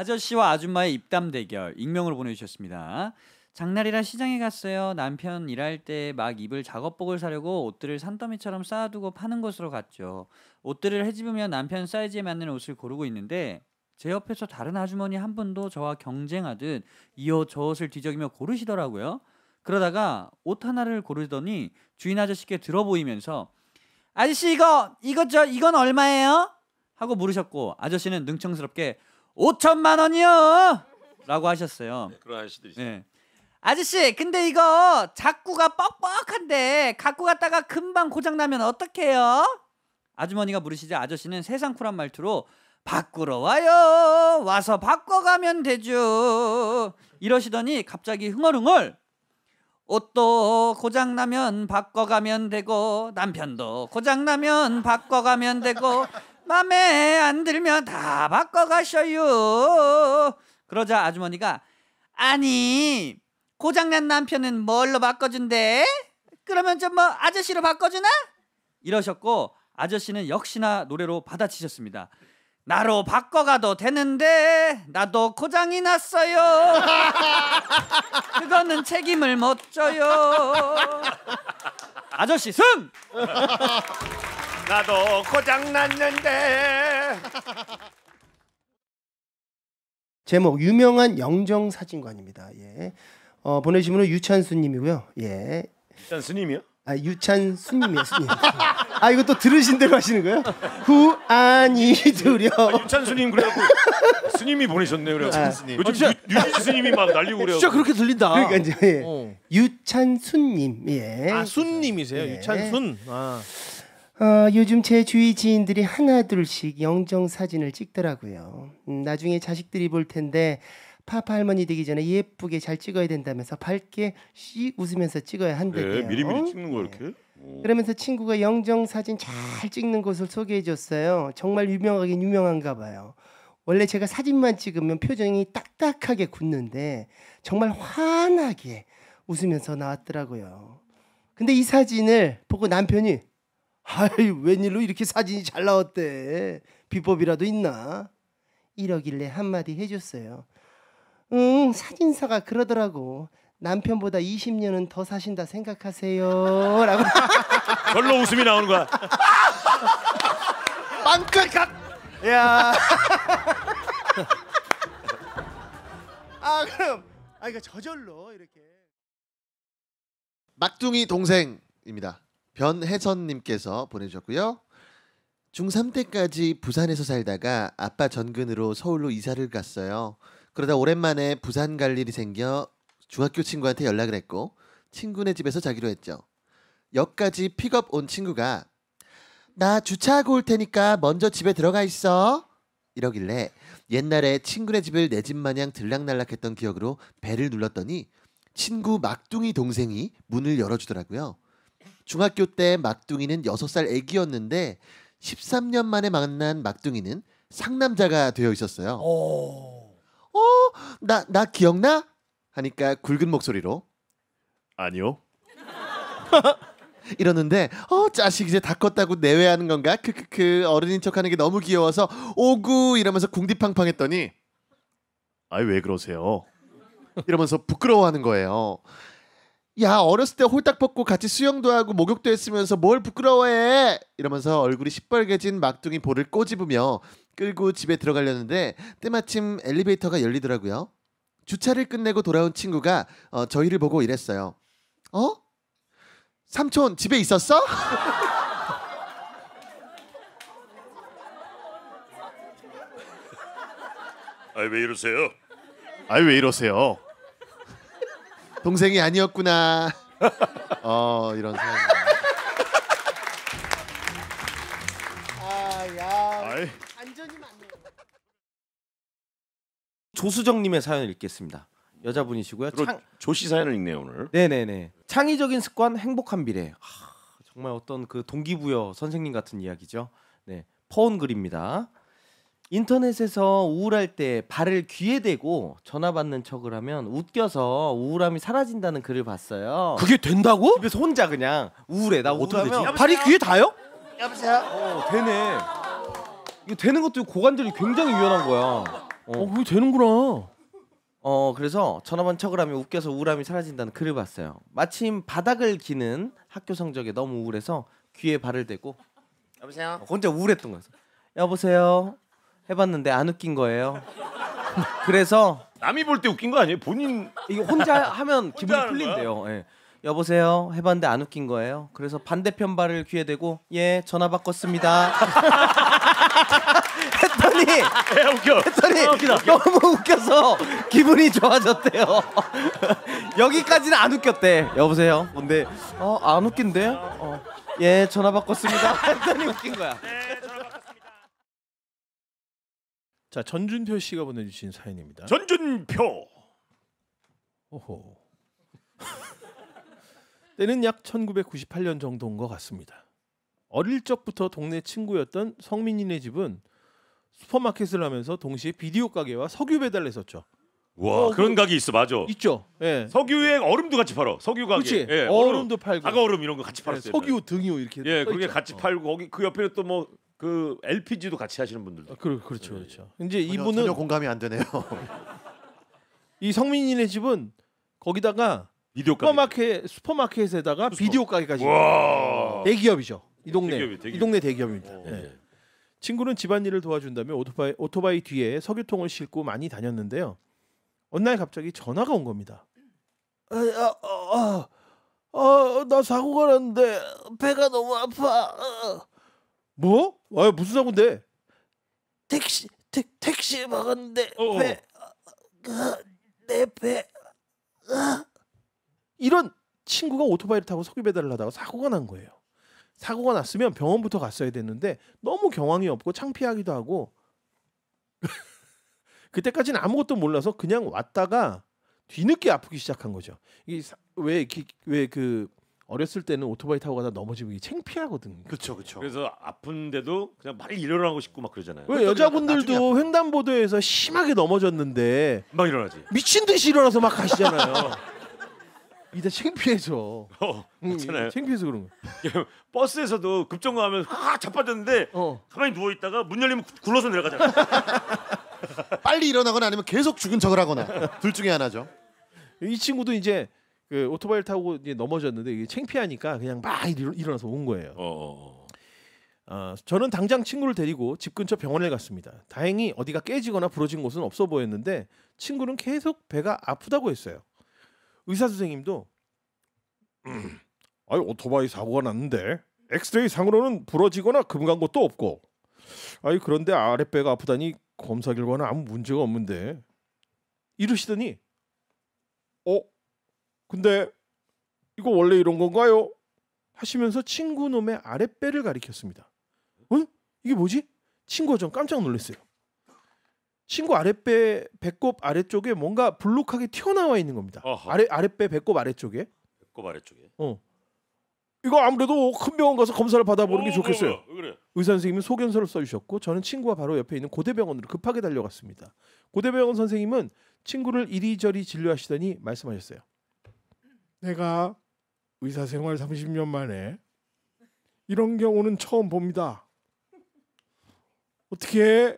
아저씨와 아줌마의 입담 대결 익명으로 보내주셨습니다. 장날이라 시장에 갔어요. 남편 일할 때 막 입을 작업복을 사려고 옷들을 산더미처럼 쌓아두고 파는 곳으로 갔죠. 옷들을 헤집으며 남편 사이즈에 맞는 옷을 고르고 있는데 제 옆에서 다른 아주머니 한 분도 저와 경쟁하듯 이 옷 저 옷을 뒤적이며 고르시더라고요. 그러다가 옷 하나를 고르더니 주인 아저씨께 들어 보이면서 아저씨 이거 이거 저 이건 얼마예요? 하고 물으셨고 아저씨는 능청스럽게 5천만 원이요. 라고 하셨어요. 그런 아저씨들 있어요. 네. 아저씨, 근데 이거 작구가 뻑뻑한데 갖고 갔다가 금방 고장 나면 어떡해요? 아주머니가 물으시자 아저씨는 세상 쿨한 말투로 바꾸러 와요. 와서 바꿔가면 되죠. 이러시더니 갑자기 흥얼흥얼 옷도 고장 나면 바꿔가면 되고 남편도 고장 나면 바꿔가면 되고 맘에 안 들면 다 바꿔가셔요. 그러자 아주머니가 아니 고장난 남편은 뭘로 바꿔준대? 그러면 좀 뭐 아저씨로 바꿔주나? 이러셨고 아저씨는 역시나 노래로 받아치셨습니다. 나로 바꿔가도 되는데 나도 고장이 났어요. 그거는 책임을 못 져요. 아저씨 승! 나도 고장 났는데. 제목 유명한 영정 사진관입니다. 예. 어, 보내신 분은 유찬수님이고요. 예. 일단 스님이요? 아 유찬수님이요. 수님. 아 이거 또 들으신 대로 하시는 거예요? 후 아니 두려. 유찬 스님 그래갖고 스님이 보내셨네요. 그래. 아, 스님. 요즘 유, 유지 스님이 막 날리고 그래요. 진짜 그렇게 들린다. 그러니까 이제 예. 어. 유찬수님. 예. 아 순님이세요, 예. 유찬순. 아. 어, 요즘 제 주위 지인들이 하나둘씩 영정 사진을 찍더라고요. 음, 나중에 자식들이 볼 텐데 파파 할머니 되기 전에 예쁘게 잘 찍어야 된다면서 밝게 씩 웃으면서 찍어야 한대요. 그래, 미리미리 찍는 거 이렇게. 그러면서 친구가 영정 사진 잘 찍는 곳을 소개해 줬어요. 정말 유명하긴 유명한가 봐요. 원래 제가 사진만 찍으면 표정이 딱딱하게 굳는데 정말 환하게 웃으면서 나왔더라고요. 근데 이 사진을 보고 남편이 아이 웬일로 이렇게 사진이 잘 나왔대 비법이라도 있나 이러길래 한마디 해줬어요. 응 사진사가 그러더라고 남편보다 20년은 더 사신다 생각하세요 라고 절로 웃음이 나오는 거야. 빵끝 각. 야. 아 그럼 아 이거 저절로 이렇게. 막둥이 동생입니다. 변혜선님께서 보내주셨고요. 중3 때까지 부산에서 살다가 아빠 전근으로 서울로 이사를 갔어요. 그러다 오랜만에 부산 갈 일이 생겨 중학교 친구한테 연락을 했고 친구네 집에서 자기로 했죠. 역까지 픽업 온 친구가 나 주차하고 올 테니까 먼저 집에 들어가 있어. 이러길래 옛날에 친구네 집을 내 집 마냥 들락날락했던 기억으로 배를 눌렀더니 친구 막둥이 동생이 문을 열어주더라고요. 중학교 때 막둥이는 6살 애기였는데 13년 만에 만난 막둥이는 상남자가 되어 있었어요. 어, 나, 나 기억나? 하니까 굵은 목소리로 아니요. 이러는데 어 자식 이제 다 컸다고 내외하는 건가? 크크크 어른인 척하는 게 너무 귀여워서 오구 이러면서 궁디팡팡 했더니 아이 왜 그러세요? 이러면서 부끄러워하는 거예요. 야 어렸을 때 홀딱 벗고 같이 수영도 하고 목욕도 했으면서 뭘 부끄러워해? 이러면서 얼굴이 시뻘개진 막둥이 볼을 꼬집으며 끌고 집에 들어가려는데 때마침 엘리베이터가 열리더라고요. 주차를 끝내고 돌아온 친구가 어, 저희를 보고 이랬어요. 어? 삼촌 집에 있었어? 아이 왜 이러세요? 아이 왜 이러세요? 동생이 아니었구나. 어 이런 상황. 아야 아이 안전이 맞네. 조수정님의 사연을 읽겠습니다. 여자분이시고요. 창, 조씨 사연을 읽네요 오늘. 네네네. 창의적인 습관, 행복한 미래. 하, 정말 어떤 그 동기부여 선생님 같은 이야기죠. 네, 퍼온 글입니다. 인터넷에서 우울할 때 발을 귀에 대고 전화 받는 척을 하면 웃겨서 우울함이 사라진다는 글을 봤어요. 그게 된다고? 집에서 혼자 그냥 우울해. 나 어떻게 우울하면 되지? 발이 귀에 닿아요? 여보세요. 어, 되네. 이거 되는 것도 고관절이 굉장히 유연한 거야. 어, 그게 되는구나. 어 그래서 전화번 척을 하면 웃겨서 우울함이 사라진다는 글을 봤어요. 마침 바닥을 기는 학교 성적에 너무 우울해서 귀에 발을 대고 여보세요. 혼자 우울했던 거였어. 여보세요. 해봤는데 안 웃긴 거예요. 그래서 남이 볼 때 웃긴 거 아니에요? 본인 이게 혼자 하면 기분이 하는 풀린대요. 예. 여보세요. 해봤는데 안 웃긴 거예요. 그래서 반대편 발을 귀에 대고 예 전화 바꿨습니다. 했더니 야 웃겨. 했더니 너무 웃겨서 기분이 좋아졌대요. 여기까지는 안 웃겼대. 여보세요. 근데 어 안 웃긴데? 어, 예 전화 바꿨습니다. 했더니 웃긴 거야. 자 전준표 씨가 보내주신 사연입니다. 전준표. 오호. 때는 약 1998년 정도인 것 같습니다. 어릴 적부터 동네 친구였던 성민이네 집은 슈퍼마켓을 하면서 동시에 비디오 가게와 석유 배달을 했었죠. 와 어, 그런 가게 있어 맞아. 있죠. 예. 석유에 얼음도 같이 팔어. 석유 가게. 그렇지. 예, 얼음도 팔고 사과 얼음 이런 거 같이 예, 팔았어요. 석유 등유 이렇게. 예, 써 그게. 같이 어. 팔고 거기 그 옆에 또뭐 그 LPG도 같이 하시는 분들도. 어, 그, 그렇죠, 그렇죠. 이제 전혀, 이분은 전혀 공감이 안 되네요. 이 성민이네 집은 거기다가 비디오. 슈퍼마켓 슈퍼마켓에다가 비디오 가게까지 와. 대기업이죠. 이 동네 대기업이, 대기업. 이 동네 대기업입니다. 네. 친구는 집안일을 도와준다며 오토바이 오토바이 뒤에 석유통을 싣고 많이 다녔는데요. 어느 날 갑자기 전화가 온 겁니다. 아, 아, 아, 아, 나 사고가 났는데 배가 너무 아파. 아. 뭐? 아, 무슨 사고인데? 택시 택, 택시에 막았는데 어. 배, 아, 내 배. 아. 이런 친구가 오토바이를 타고 석유 배달을 하다가 사고가 난 거예요. 사고가 났으면 병원부터 갔어야 됐는데 너무 경황이 없고 창피하기도 하고 그때까지는 아무것도 몰라서 그냥 왔다가 뒤늦게 아프기 시작한 거죠. 이왜왜그 어렸을 때는 오토바이 타고 가다 넘어지면 이게 창피하거든. 그렇죠, 그렇죠. 그래서 아픈데도 그냥 빨리 일어나고 싶고 막 그러잖아요. 왜 여자분들도 횡단보도에서 심하게 넘어졌는데 막 일어나지. 미친 듯이 일어나서 막 가시잖아요. 이다 창피해서. 어, 응, 그렇잖아요. 창피해서 그런 거. 버스에서도 급정거하면 확 자빠졌는데 어. 가만히 누워 있다가 문 열리면 구- 굴러서 내려가잖아. 빨리 일어나거나 아니면 계속 죽은 척을 하거나 둘 중에 하나죠. 이 친구도 이제 그 오토바이를 타고 이제 넘어졌는데 이게 창피하니까 그냥 막 일어, 일어나서 온 거예요. 어, 어. 어, 저는 당장 친구를 데리고 집 근처 병원에 갔습니다. 다행히 어디가 깨지거나 부러진 곳은 없어 보였는데 친구는 계속 배가 아프다고 했어요. 의사 선생님도 음, 아니 오토바이 사고가 났는데 엑스레이 상으로는 부러지거나 금간 것도 없고 아니 그런데 아랫배가 아프다니 검사 결과는 아무 문제가 없는데 이러시더니 어 근데 이거 원래 이런 건가요? 하시면서 친구 놈의 아랫배를 가리켰습니다. 어? 이게 뭐지? 친구가 좀 깜짝 놀랐어요. 친구 아랫배 배꼽 아래쪽에 뭔가 불룩하게 튀어나와 있는 겁니다. 어허. 아래 아랫배 배꼽 아래쪽에. 배꼽 아래쪽에. 어. 이거 아무래도 큰 병원 가서 검사를 받아보는 게 어, 좋겠어요. 어, 어, 그래. 의사 선생님은 소견서를 써주셨고 저는 친구와 바로 옆에 있는 고대병원으로 급하게 달려갔습니다. 고대병원 선생님은 친구를 이리저리 진료하시더니 말씀하셨어요. 내가 의사 생활 30년 만에 이런 경우는 처음 봅니다. 어떻게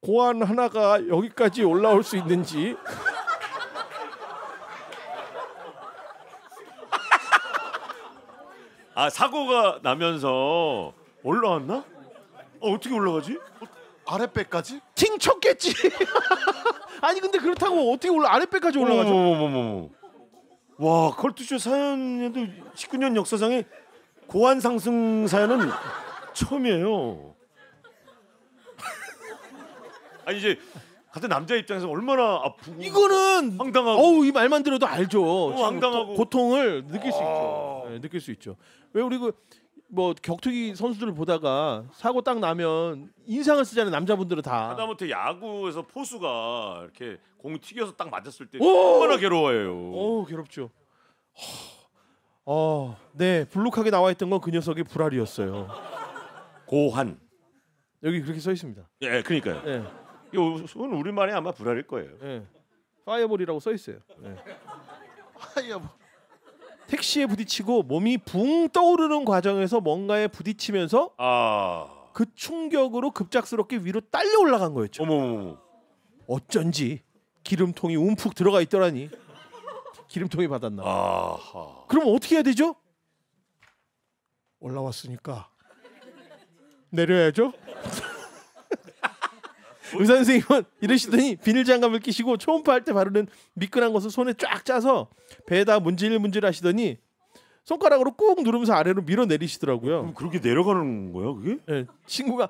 고안 하나가 여기까지 올라올 수 있는지 아 사고가 나면서 올라왔나? 어, 어떻게 올라가지? 아랫배까지? 팅 쳤겠지. 아니 근데 그렇다고 어떻게 올라 아랫배까지 올라가죠? 어머머머머. 와 컬투쇼 사연에도 19년 역사상에 고환 상승 사연은 처음이에요. 아니 이제 같은 남자 입장에서 얼마나 아프고 이거는 황당하고 어우 이 말만 들어도 알죠. 지금 황당하고. 고- 고 통을 느낄 수 아. 있죠. 네, 느낄 수 있죠. 왜 우리 그 뭐 격투기 선수들을 보다가 사고 딱 나면 인상을 쓰잖아요. 남자분들은 다. 하다못해 야구에서 포수가 이렇게 공이 튀겨서 딱 맞았을 때 오! 얼마나 괴로워해요. 어 괴롭죠. 어, 네 불룩하게 나와 있던 건 그 녀석의 불알이었어요. 고환. 여기 그렇게 써 있습니다. 예, 그러니까요. 예, 이건 우리 말이 아마 불알일 거예요. 예. Fireball이라고 써 있어요. 예. 뭐. 택시에 부딪히고 몸이 붕 떠오르는 과정에서 뭔가에 부딪히면서 아 그 충격으로 급작스럽게 위로 딸려 올라간 거였죠. 어머. 어쩐지 기름통이 움푹 들어가 있더라니. 기름통이 받았나. 봐. 아하. 그럼 어떻게 해야 되죠? 올라왔으니까 내려야죠. 의사 선생님은 이러시더니 비닐 장갑을 끼시고 초음파 할 때 바르는 미끈한 것을 손에 쫙 짜서 배에다 문질문질 하시더니 손가락으로 꾹 누르면서 아래로 밀어 내리시더라고요. 그럼 그렇게 내려가는 거야 그게? 예, 친구가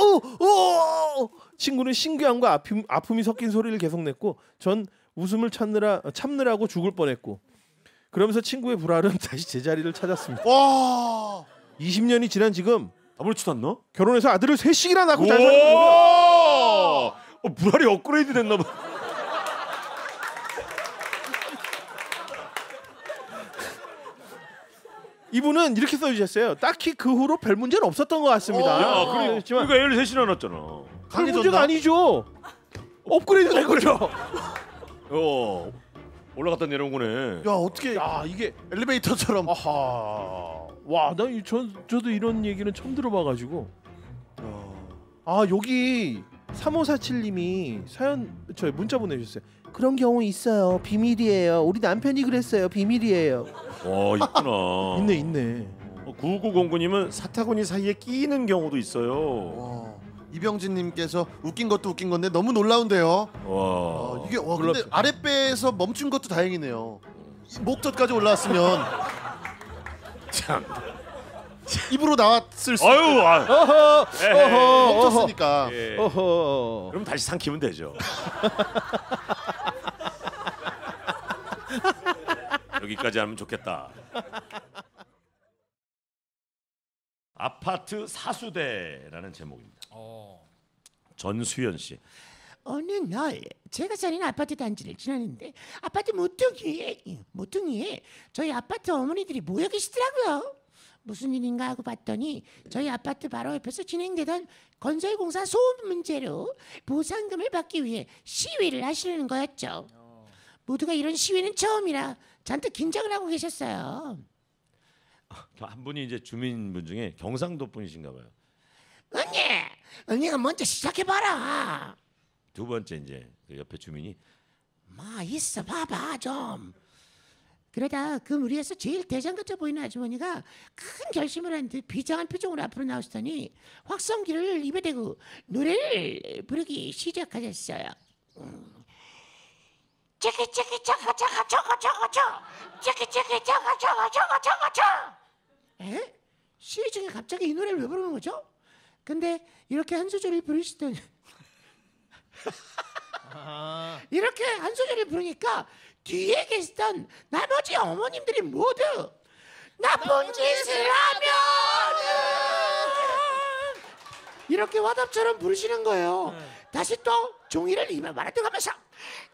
오오오오오오 친구는 신기함과 아픔, 아픔이 섞인 소리를 계속 냈고 전 웃음을 참느라 참느라고 죽을 뻔했고 그러면서 친구의 불알은 다시 제자리를 찾았습니다. 와. 20년이 지난 지금 아무렇지도 않나? 결혼해서 아들을 셋씩이나 낳고 잘 사는 오! 거예요. 어, 불알이 업그레이드 됐나 봐. 이분은 이렇게 써주셨어요. 딱히 그 후로 별 문제는 없었던 것 같습니다. 야, 그래, 그렇지만 그러니까 애를 셋이나 낳았잖아. 별 문제가 아니죠. 업그레이드 된 거죠. 어. 올라갔다 내려온 거네. 야 어떻게 야 이게 엘리베이터처럼 아하. 와, 나 저, 저도 이런 얘기는 처음 들어봐가지고. 아 여기 3547님이 사연 저 문자 보내주셨어요. 그런 경우 있어요. 비밀이에요. 우리 남편이 그랬어요. 비밀이에요. 와 있구나. 있네 있네. 어, 9909님은 사타구니 사이에 끼는 경우도 있어요. 와. 이병진님께서 웃긴 것도 웃긴 건데 너무 놀라운데요. 와. 아, 이게 와 근데. 아랫배에서 멈춘 것도 다행이네요. 이 목젖까지 올라왔으면 참. 입으로 나왔을 수 아유. 아. 어허 에헤이. 어허 멈췄으니까. 예. 어허. 그럼 다시 삼키면 되죠. 여기까지 하면 좋겠다. 아파트 사수대라는 제목입니다. 전수연 씨. 어느 날 제가 사는 아파트 단지를 지나는데 아파트 모퉁이에 모퉁이에 저희 아파트 어머니들이 모여 계시더라고요. 무슨 일인가 하고 봤더니 저희 아파트 바로 옆에서 진행되던 건설공사 소음 문제로 보상금을 받기 위해 시위를 하시려는 거였죠. 모두가 이런 시위는 처음이라 잔뜩 긴장을 하고 계셨어요. 한 분이 이제 주민분 중에 경상도 분이신가 봐요. 언니, 언니가 먼저 시작해 봐라. 두 번째 이제 그 옆에 주민이 마 있어 봐봐 좀 그러다 그 무리에서 제일 대장 같아 보이는 아주머니가 큰 결심을 한 듯 비장한 표정으로 앞으로 나오시더니 확성기를 입에 대고 노래를 부르기 시작하셨어요 음. 찌기 찌기 짜가 짜가 저거 저거 저 찌기 찌기 짜가 저거 저거 저거 저 에? 시위 중에 갑자기 이 노래를 왜 부르는 거죠? 근데 이렇게 한 소절을 부르시더니 이렇게 한 소절을 부르니까 뒤에 계시던 나머지 어머님들이 모두 나쁜 짓을 하면은 이렇게 화답처럼 부르시는 거예요. 다시 또 종이를 입에 말아들어가면서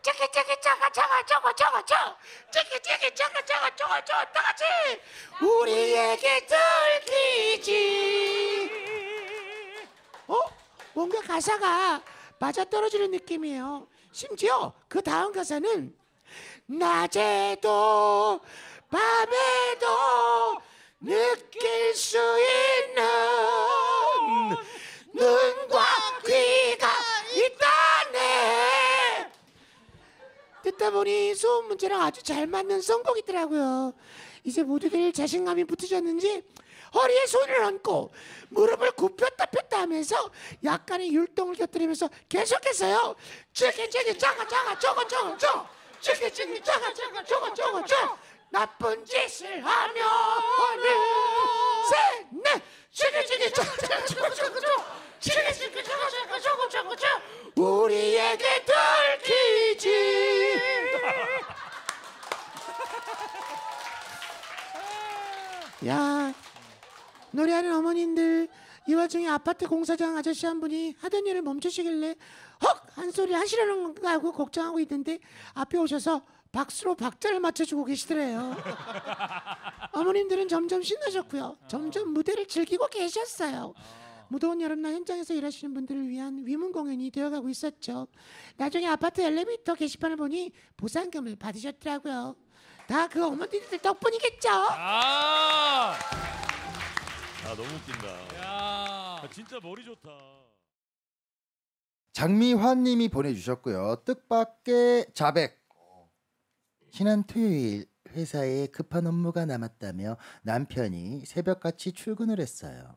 찌기 찌기 짜가 짜가 저거 저거 저 찌기 찌기 짜가 짜가 저거 저거 다 같이 우리에게 들키지 어? 뭔가 가사가 맞아 떨어지는 느낌이에요. 심지어 그 다음 가사는 낮에도 밤에도 느낄 수 있는 눈과 귀가 있다네. 듣다 보니 소음 문제랑 아주 잘 맞는 선곡이더라고요. 이제 모두들 자신감이 붙으셨는지 허리에 손을 얹고 무릎을 굽혔다 폈다 하면서 약간의 율동을 곁들이면서 계속해서요. 찌기 찌기 짜가 짜가 저거 저거 저 찌기 찌기 짜가 짜가 저거 저거 저 나쁜 짓을 하면은 셋넷 짜가 짜가 저거 저거 저거 저거 저 우리에게 들키지 야 노래하는 어머님들 이 와중에 아파트 공사장 아저씨 한 분이 하던 일을 멈추시길래 헉 한 소리 하시려는 건가 하고 걱정하고 있는데 앞에 오셔서 박수로 박자를 맞춰주고 계시더래요. 어머님들은 점점 신나셨고요. 점점 무대를 즐기고 계셨어요. 무더운 여름날 현장에서 일하시는 분들을 위한 위문 공연이 되어가고 있었죠. 나중에 아파트 엘리베이터 게시판을 보니 보상금을 받으셨더라고요. 다 그 어머니들 덕분이겠죠. 아, 아 너무 웃긴다. 야. 아, 진짜 머리 좋다. 장미환님이 보내주셨고요. 뜻밖의 자백. 지난 토요일 회사에 급한 업무가 남았다며 남편이 새벽같이 출근을 했어요.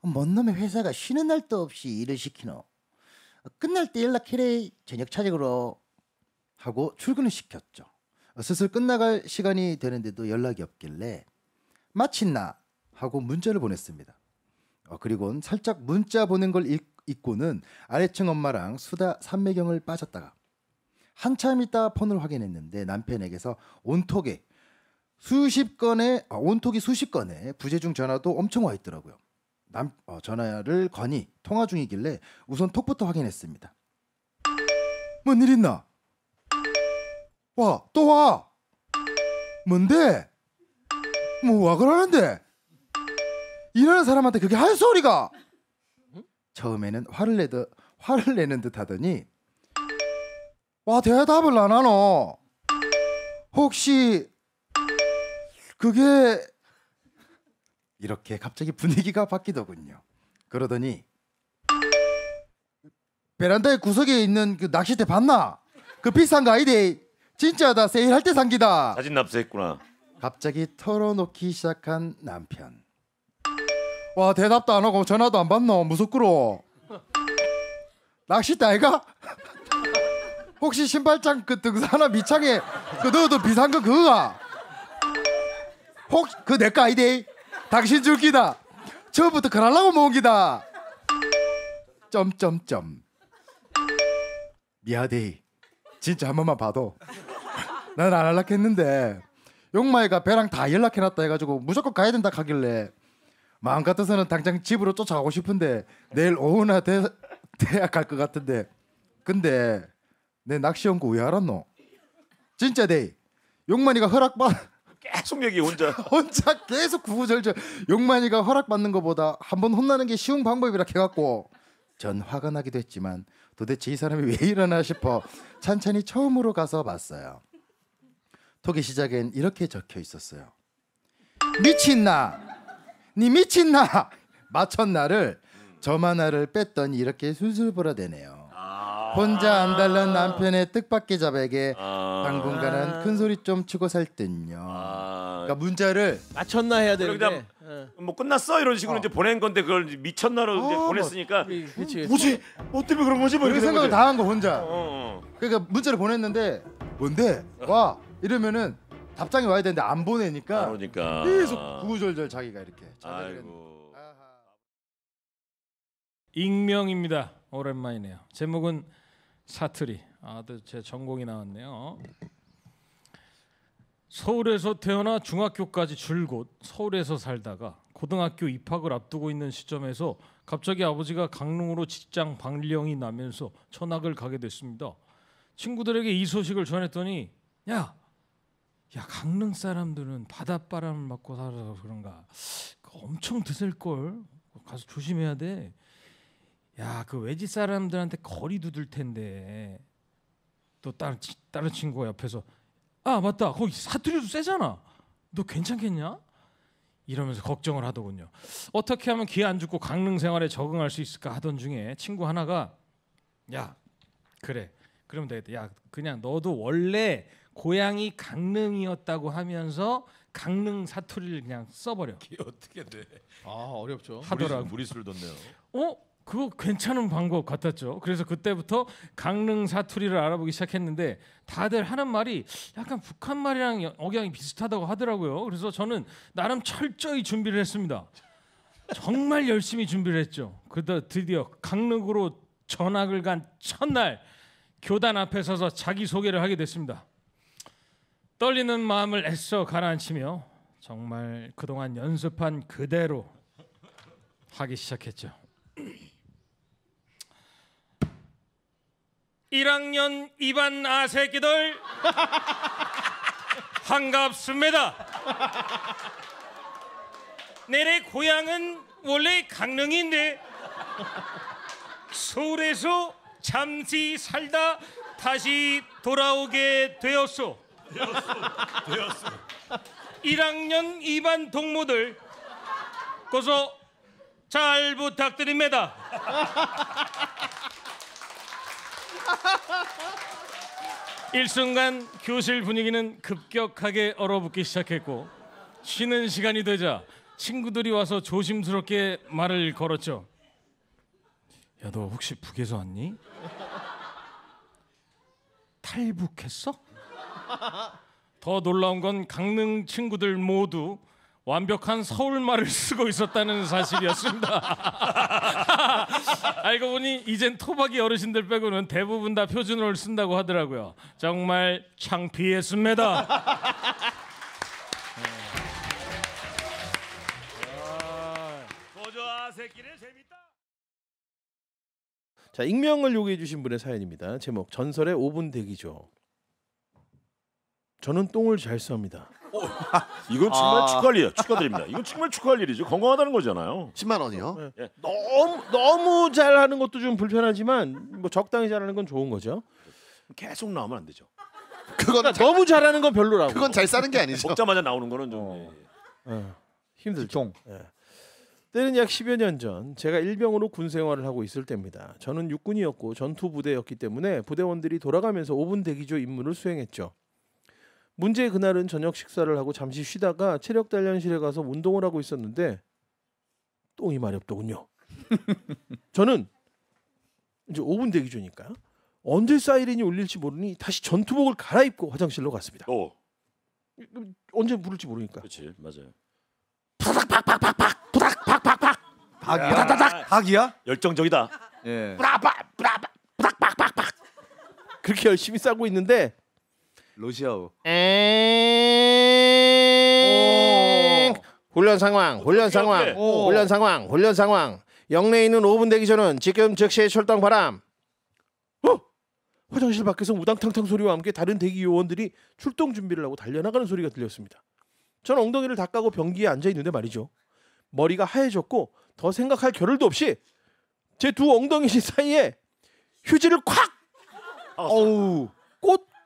뭔 놈의 회사가 쉬는 날도 없이 일을 시키노. 끝날 때 연락해래 저녁 차적으로 하고 출근을 시켰죠. 슬슬 끝나갈 시간이 되는데도 연락이 없길래 마친나 하고 문자를 보냈습니다. 어, 그리고는 살짝 문자 보낸 걸 읽, 읽고는 아래층 엄마랑 수다 삼매경을 빠졌다가 한참 있다 폰을 확인했는데 남편에게서 온톡에 수십 건의 아, 온톡이 수십 건의 부재중 전화도 엄청 와 있더라고요. 남 어, 전화를 거니 통화 중이길래 우선 톡부터 확인했습니다. 뭔 일 있나? 와 또 와. 뭔데? 뭐 와 그러는데? 일하는 사람한테 그게 할 소리가? 처음에는 화를 내듯 화를 내는 듯 하더니 와 대답을 안 하노. 혹시 그게 이렇게 갑자기 분위기가 바뀌더군요. 그러더니 베란다의 구석에 있는 그 낚싯대 봤나? 그 비싼 거 아이디 진짜다 세일할 때 산기다. 사진 납세했구나. 갑자기 털어놓기 시작한 남편. 와 대답도 안 하고 전화도 안 받노 무섭구로. 낚싯대 아이가? 혹시 신발장 그 등산화 밑창에 그 너도 비상금 그거가? 혹그 내 거 아이디? 당신 줄기다. 처음부터 그럴라고 모은 기다. 점점점. 미아데이. 진짜 한 번만 봐도. 난안 할락했는데 용마이가 배랑 다 연락해놨다 해가지고 무조건 가야 된다 하길래 마음 같아서는 당장 집으로 쫓아가고 싶은데 내일 오후나 대, 대학 갈 것 같은데 근데 내 낚시 연구 왜 알았노? 진짜 대 용만이가 허락받 계속 얘기 혼자. 혼자 계속 구구절절 용만이가 허락받는 것보다 한 번 혼나는 게 쉬운 방법이라 해갖고 전 화가 나기도 했지만 도대체 이 사람이 왜 이러나 싶어 찬찬히 처음으로 가서 봤어요. 톡의 시작엔 이렇게 적혀 있었어요. 미친나, 니 미친나. 마천나를 저만 나를 뺐더니 이렇게 술술 불어대네요. 혼자 안달난 남편의 뜻밖의 자백에 아. 당분간은 큰 소리 좀 치고 살 듯요. 아. 그러니까 문자를 맞췄나 해야 되는데. 그냥 뭐 끝났어 이런 식으로 이제 보낸 건데 그걸 이제 미쳤나로 이제 어, 뭐. 보냈으니까 예, 그렇지. 뭐지? 뭐 때문에 그런 거지? 뭐 이렇게 생각을 된다한 거 혼자. 어, 어. 그러니까 문자를 보냈는데 뭔데 와 이러면은 답장이 와야 되는데 안 보내니까 그러니까 계속 구구절절 자기가 이렇게. 아이고. 아하. 익명입니다. 오랜만이네요. 제목은 사투리. 아들 제 전공이 나왔네요. 서울에서 태어나 중학교까지 줄곧 서울에서 살다가 고등학교 입학을 앞두고 있는 시점에서 갑자기 아버지가 강릉으로 직장 방령이 나면서 전학을 가게 됐습니다. 친구들에게 이 소식을 전했더니 야, 야 강릉 사람들은 바닷바람을 맞고 살아서 그런가 엄청 드셀 걸 가서 조심해야 돼. 야, 그 외지 사람들한테 거리도 둘 텐데. 또 다른 치- 다른 친구가 옆에서 아, 맞다. 거기 사투리도 세잖아. 너 괜찮겠냐? 이러면서 걱정을 하더군요. 어떻게 하면 기회 안 죽고 강릉 생활에 적응할 수 있을까 하던 중에 친구 하나가 야, 그래. 그러면 되겠다. 야, 그냥 너도 원래 고향이 강릉이었다고 하면서 강릉 사투리를 그냥 써버려. 이게 어떻게 돼? 아 어렵죠. 하더라고. 무리수를 뒀네요. 어? 그거 괜찮은 방법 같았죠. 그래서 그때부터 강릉 사투리를 알아보기 시작했는데 다들 하는 말이 약간 북한 말이랑 여- 억양이 비슷하다고 하더라고요. 그래서 저는 나름 철저히 준비를 했습니다. 정말 열심히 준비를 했죠. 그러다 드디어 강릉으로 전학을 간 첫날 교단 앞에 서서 자기 소개를 하게 됐습니다. 떨리는 마음을 애써 가라앉히며 정말 그동안 연습한 그대로 하기 시작했죠. 1학년 2반 아새끼들 반갑습니다. 내내 고향은 원래 강릉인데 서울에서 잠시 살다 다시 돌아오게 되었소. 되었어. 1학년 2반 동무들 바꿔서 잘 부탁드립니다. 일순간 교실 분위기는 급격하게 얼어붙기 시작했고 쉬는 시간이 되자 친구들이 와서 조심스럽게 말을 걸었죠. 야 너 혹시 북에서 왔니? 탈북했어? 더 놀라운 건 강릉 친구들 모두 완벽한 서울말을 쓰고 있었다는 사실이었습니다. 알고 보니 이젠 토박이 어르신들 빼고는 대부분 다 표준어를 쓴다고 하더라고요. 정말 창피했습니다. 새끼는 재밌다. 자 익명을 요구해 주신 분의 사연입니다. 제목 전설의 5분 대기죠. 저는 똥을 잘 쌉니다. 이건 정말 아. 축하할 일이야. 축하드립니다. 이건 정말 축하할 일이죠. 건강하다는 거잖아요. 10만 원이요. 너무 너무 잘하는 것도 좀 불편하지만 뭐 적당히 잘하는 건 좋은 거죠. 계속 나오면 안 되죠. 그거는 그러니까 잘, 너무 잘하는 건 별로라고. 그건 잘 싸는 게 아니죠. 먹자마자 나오는 거는 좀 예. 어, 힘들죠. 종. 때는 약 10여 년 전 제가 일병으로 군 생활을 하고 있을 때입니다. 저는 육군이었고 전투 부대였기 때문에 부대원들이 돌아가면서 5분 대기조 임무를 수행했죠. 문제 그날은 저녁 식사를 하고 잠시 쉬다가 체력 단련실에 가서 운동을 하고 있었는데 똥이 마렵더군요. 저는 이제 5분 대기조니까 언제 사이렌이 울릴지 모르니 다시 전투복을 갈아입고 화장실로 갔습니다. 어, 언제 부를지 모르니까. 그렇지, 맞아요. 닭이야? 닭이야? 열정적이다. 예. 그렇게 열심히 싸고 있는데 러시아어. 훈련 상황, 훈련 상황, 오. 훈련 상황, 훈련 상황. 영내에 있는 5분 대기조는 지금 즉시 출동 바람. 어? 화장실 밖에서 우당탕탕 소리와 함께 다른 대기 요원들이 출동 준비를 하고 달려나가는 소리가 들렸습니다. 저는 엉덩이를 닦아고 변기에 앉아 있는데 말이죠. 머리가 하얘졌고 더 생각할 겨를도 없이 제 두 엉덩이 사이에 휴지를 콱 어우.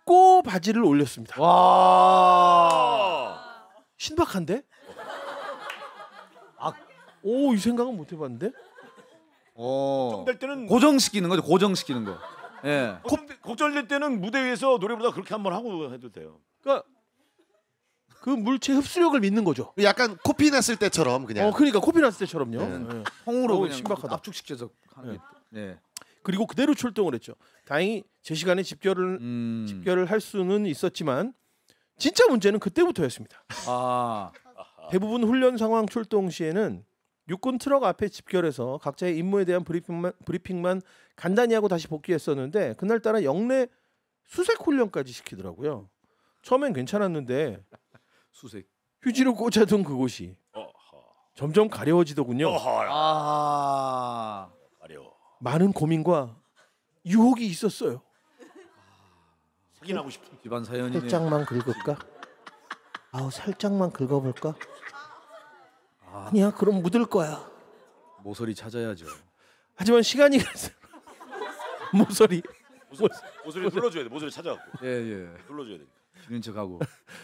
꽂고 바지를 올렸습니다. 와. 신박한데? 아, 오, 이 생각은 못 해봤는데? 어. 될 때는 고정시키는 거죠. 고정시키는 거. 예. 걱정될 때는 무대 위에서 노래보다 그렇게 한번 하고 해도 돼요. 그러니까 그 물체 흡수력을 믿는 거죠. 약간 코피 났을 때처럼 그냥. 어, 그러니까 코피 났을 때처럼요. 네. 네. 통으로 오, 그냥 신박하다. 압축시켜서 하는 게. 네. 그리고 그대로 출동을 했죠. 다행히 제 시간에 집결을 음. 집결을 할 수는 있었지만 진짜 문제는 그때부터였습니다. 아. 대부분 훈련 상황 출동 시에는 육군 트럭 앞에 집결해서 각자의 임무에 대한 브리핑만, 브리핑만 간단히 하고 다시 복귀했었는데 그날따라 영내 수색 훈련까지 시키더라고요. 처음엔 괜찮았는데 수색. 휴지로 꽂아둔 그곳이 어허. 점점 가려워지더군요. 어허. 아. 많은 고민과 유혹이 있었어요. 확인하고 싶어. 집안 사연이네. 살짝만 긁을까? 아우 살짝만 긁어볼까? 아니야 그럼 묻을 거야. 모서리 찾아야죠. 하지만 시간이 가서 모서리 모서리 눌러줘야 돼. 모서리 찾아갖고 예, 예. 눌러줘야 돼. 죽는 척하고.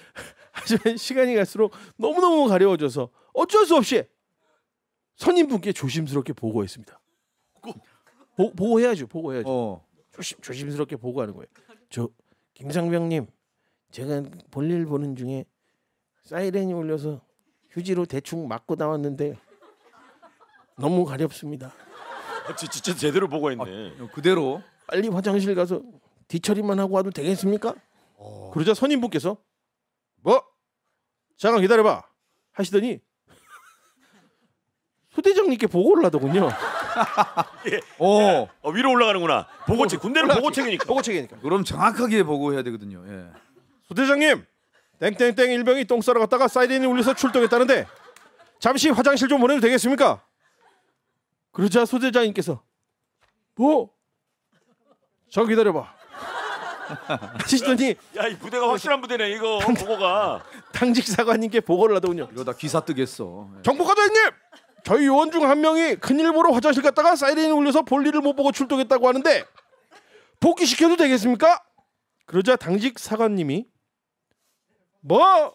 하지만 시간이 갈수록 너무 너무 가려워져서 어쩔 수 없이 선임분께 조심스럽게 보고했습니다. 보, 보고해야죠. 보고해야죠. 어. 조심 조심스럽게 보고하는 거예요. 저 김상병님, 제가 볼일 보는 중에 사이렌이 울려서 휴지로 대충 맞고 나왔는데 너무 가렵습니다. 아, 지- 진짜 제대로 보고 있네. 그대로. 빨리 화장실 가서 뒤처리만 하고 와도 되겠습니까? 그러자 선임분께서 뭐 잠깐 기다려봐 하시더니 소대장님께 보고를 하더군요. 어. 어, 위로 올라가는구나. 보고책. 군대는 보고책이니까. 보고책이니까. 그럼 정확하게 보고해야 되거든요. 예. 소대장님 땡땡땡 일병이 똥 싸러 갔다가 사이렌이 울려서 출동했다는데 잠시 화장실 좀 보내도 되겠습니까? 그러자 소대장님께서 뭐? 잠깐 기다려봐 하시더니 야, 이 부대가 확실한 부대네. 이거 보고가. 당직 사관님께 보고를 하더군요. 이러다 기사 뜨겠어. 예. 정보과장님 저희 요원 중 한 명이 큰일 보러 화장실 갔다가 사이렌이 울려서 볼일을 못 보고 출동했다고 하는데 복귀시켜도 되겠습니까? 그러자 당직 사관님이 뭐?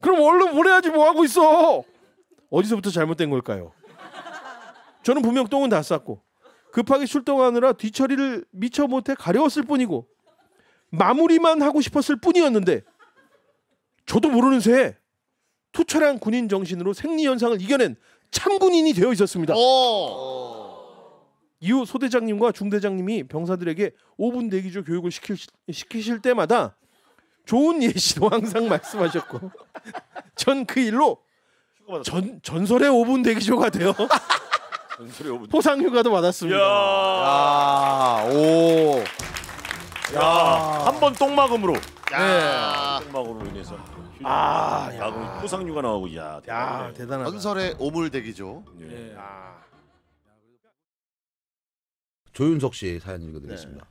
그럼 얼른 보내야지 뭐 하고 있어 어디서부터 잘못된 걸까요? 저는 분명 똥은 다 쌌고 급하게 출동하느라 뒤처리를 미처 못해 가려웠을 뿐이고 마무리만 하고 싶었을 뿐이었는데 저도 모르는 새에 투철한 군인 정신으로 생리 현상을 이겨낸 참군인이 되어 있었습니다. 이후 소대장님과 중대장님이 병사들에게 5분 대기조 교육을 시킬, 시키실 때마다 좋은 예시로 항상 말씀하셨고 전 그 일로 전, 전설의 5분 대기조가 되어 전설의 오분. 포상 휴가도 받았습니다. 야, 아, 오. 한번 똥막음으로. 네. 야, 똥막으로 인해서. 아, 야, 그럼 포상휴가 나오고 야, 야 대단하네. 대단하다. 전설의 오물대기죠. 예. 조윤석 씨 사연 읽어드리겠습니다.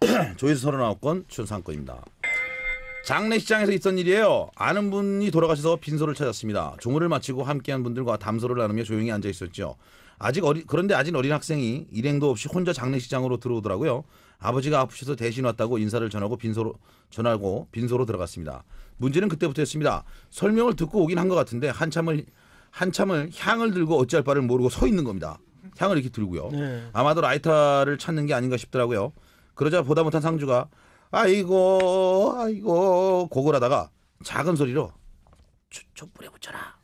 조회수 39건 춘상권입니다. 장례식장에서 있던 일이에요. 아는 분이 돌아가셔서 빈소를 찾았습니다. 종호를 마치고 함께한 분들과 담소를 나누며 조용히 앉아 있었죠. 아직 어리 그런데 아직 어린 학생이 일행도 없이 혼자 장례식장으로 들어오더라고요. 아버지가 아프셔서 대신 왔다고 인사를 전하고 빈소로 전하고 빈소로 들어갔습니다. 문제는 그때부터였습니다. 설명을 듣고 오긴 한 것 같은데 한참을 한참을 향을 들고 어찌할 바를 모르고 서 있는 겁니다. 향을 이렇게 들고요. 아마도 라이터를 찾는 게 아닌가 싶더라고요. 그러자 보다 못한 상주가 아이고 아이고 고글하다가 작은 소리로 촛- 촛불에 붙여라.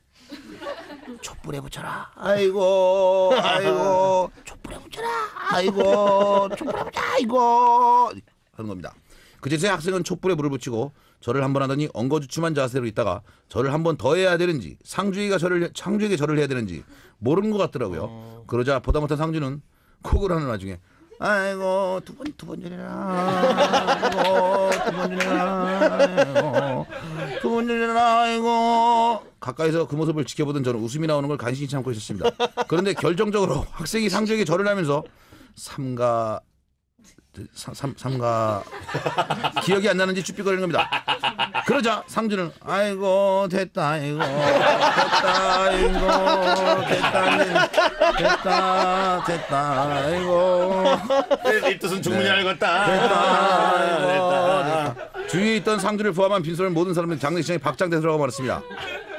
촛불에 붙여라. 아이고 아이고 촛불에 붙여라. 아이고 촛불에 붙여 아이고 하는 겁니다. 그제서야 학생은 촛불에 불을 붙이고 절을 한 번 하더니 엉거주춤한 자세로 있다가 절을 한 번 더 해야 되는지 상주이가 절을 상주에게 절을 해야 되는지 모르는 것 같더라고요. 그러자 보다 못한 상주는 콕을 하는 와중에 아이고 두 번 두번 전이라. 아이고 두번 전이라. 아이고 두번 전이라. 아이고. 가까이서 그 모습을 지켜보던 저는 웃음이 나오는 걸 간신히 참고 있었습니다. 그런데 결정적으로 학생이 상주에게 절을 하면서 삼가 삼, 삼, 삼가 기억이 안 나는지 쭈삣거리는 겁니다. 그러자 상주는 아이고 됐다 아이고 됐다 아이고 됐다 됐다 됐다 아이고 이 뜻은 충분히 알겠다. 됐다 아이고. 주위에 있던 상주를 포함한 빈소를 모든 사람들이 장례식장에 박장대 들어가 말았습니다.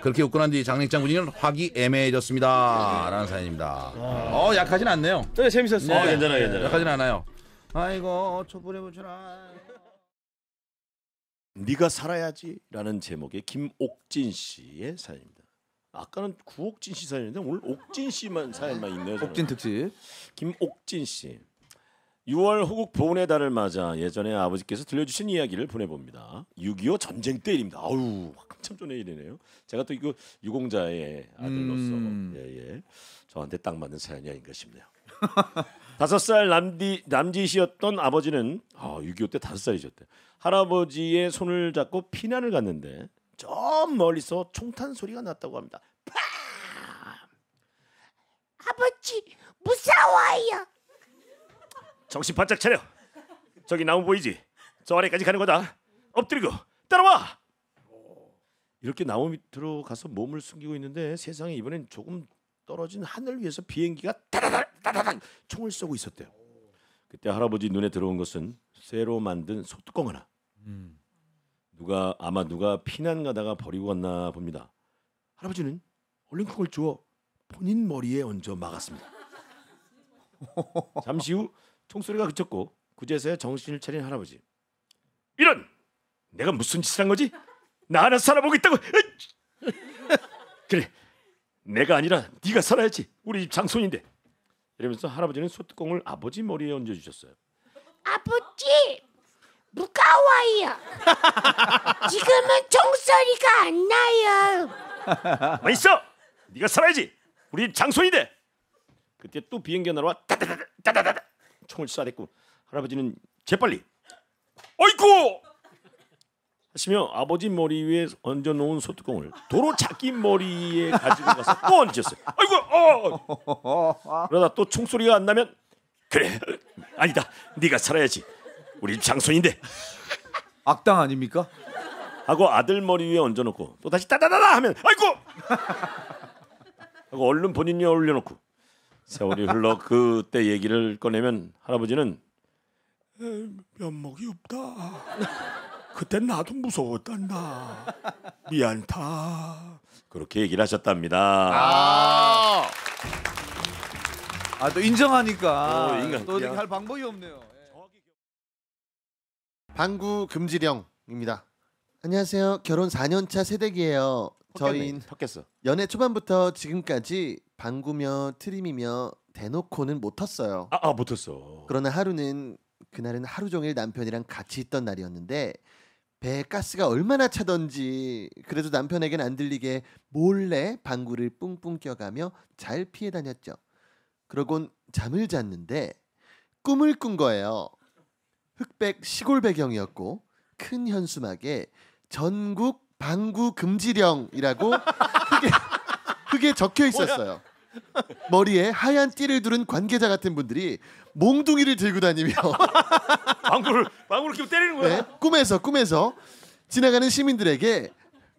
그렇게 웃고 난 뒤 장례식장 분위기는 화기애매해졌습니다. 라는 사연입니다. 어 약하진 않네요. 네, 재밌었어요. 어, 괜찮아, 괜찮아. 약하진 않아요. 아이고 촛불에 붙여라. 네가 살아야지라는 제목의 김옥진 씨의 사연입니다. 아까는 구옥진 씨 사연인데 오늘 옥진 씨만 사연만 있네요. 저는. 옥진 특집. 김옥진 씨. 6월 호국 보훈의 달을 맞아 예전에 아버지께서 들려주신 이야기를 보내봅니다. 6.25 전쟁 때 일입니다. 아우 한참 전에 일이네요. 제가 또 이거 유공자의 아들로서 음. 예 예 저한테 딱 맞는 사연이 아닌가 싶네요. 다섯 살 남디 남짓이었던 아버지는 아, 6.25 때 다섯 살이셨대. 할아버지의 손을 잡고 피난을 갔는데 저 멀리서 총탄 소리가 났다고 합니다. 아버지 무서워요. 정신 바짝 차려. 저기 나무 보이지? 저 아래까지 가는 거다. 엎드리고 따라와. 이렇게 나무 밑으로 가서 몸을 숨기고 있는데 세상에 이번엔 조금 떨어진 하늘 위에서 비행기가 따다닥 따다닥 총을 쏘고 있었대요. 그때 할아버지 눈에 들어온 것은 쇠로 만든 소뚜껑 하나. 누가 아마 누가 피난 가다가 버리고 갔나 봅니다. 할아버지는 얼른 그걸 주워 본인 머리에 얹어 막았습니다. 잠시 후 총소리가 그쳤고 그제서야 정신을 차린 할아버지. 이런 내가 무슨 짓을 한 거지? 나 하나 살아보겠다고. 그래 내가 아니라 네가 살아야지. 우리 집 장손인데. 이러면서 할아버지는 소뚜껑을 아버지 머리에 얹어 주셨어요. 아버지 무거워요. 지금은 총소리가 안 나요. 뭐 있어? 네가 살아야지. 우리 집 장손인데. 그때 또 비행기가 날아와 따다다다 따다다다 총을 쏴댔고 할아버지는 재빨리 어이쿠 하시며 아버지 머리 위에 얹어 놓은 소뚜껑을 도로 자기 머리에 가지고 가서 또 얹으셨어요. 아이고 어. 그러다 또 총소리가 안 나면 그래 아니다 네가 살아야지 우리 집 장손인데 악당 아닙니까? 하고 아들 머리 위에 얹어놓고 또 다시 따다다다 하면 아이고 하고 얼른 본인 위에 올려놓고 세월이 흘러 그때 얘기를 꺼내면 할아버지는 면목이 없다. 그때 나도 무서웠단다. 미안다. 그렇게 얘기를 하셨답니다. 아. 아 또 인정하니까 어, 인간, 또. 할 방법이 없네요. 방구 금지령입니다. 안녕하세요. 결혼 4년차 세댁이에요. 저희. 연애 초반부터 지금까지 방구며 트림이며 대놓고는 못 텄어요. 아, 아 못했어. 그러나 하루는 그날은 하루 종일 남편이랑 같이 있던 날이었는데 배에 가스가 얼마나 차던지 그래도 남편에겐 안 들리게 몰래 방구를 뿡뿡 껴가며 잘 피해 다녔죠. 그러곤 잠을 잤는데 꿈을 꾼 거예요. 흑백 시골 배경이었고 큰 현수막에 전국 방구 금지령이라고 흙에, 흙에 적혀 있었어요. 머리에 하얀 띠를 두른 관계자 같은 분들이 몽둥이를 들고 다니며 방구를 방구를 끼고 때리는 거야. 네, 꿈에서 꿈에서 지나가는 시민들에게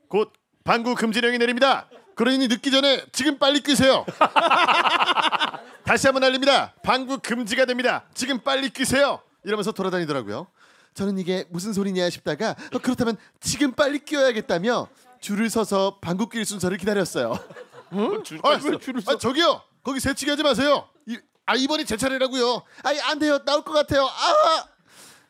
곧 방구 금지령이 내립니다. 그러니 늦기 전에 지금 빨리 끄세요. 다시 한번 알립니다. 방구 금지가 됩니다. 지금 빨리 끄세요. 이러면서 돌아다니더라고요. 저는 이게 무슨 소리냐 싶다가 어, 그렇다면 지금 빨리 끼워야겠다며 줄을 서서 방구 낄 순서를 기다렸어요. 줄 아. 왜, 아, 저기요. 거기 새치기 하지 마세요. 이, 아 이번이 제 차례라고요. 아이 안 돼요. 나올 것 같아요. 아!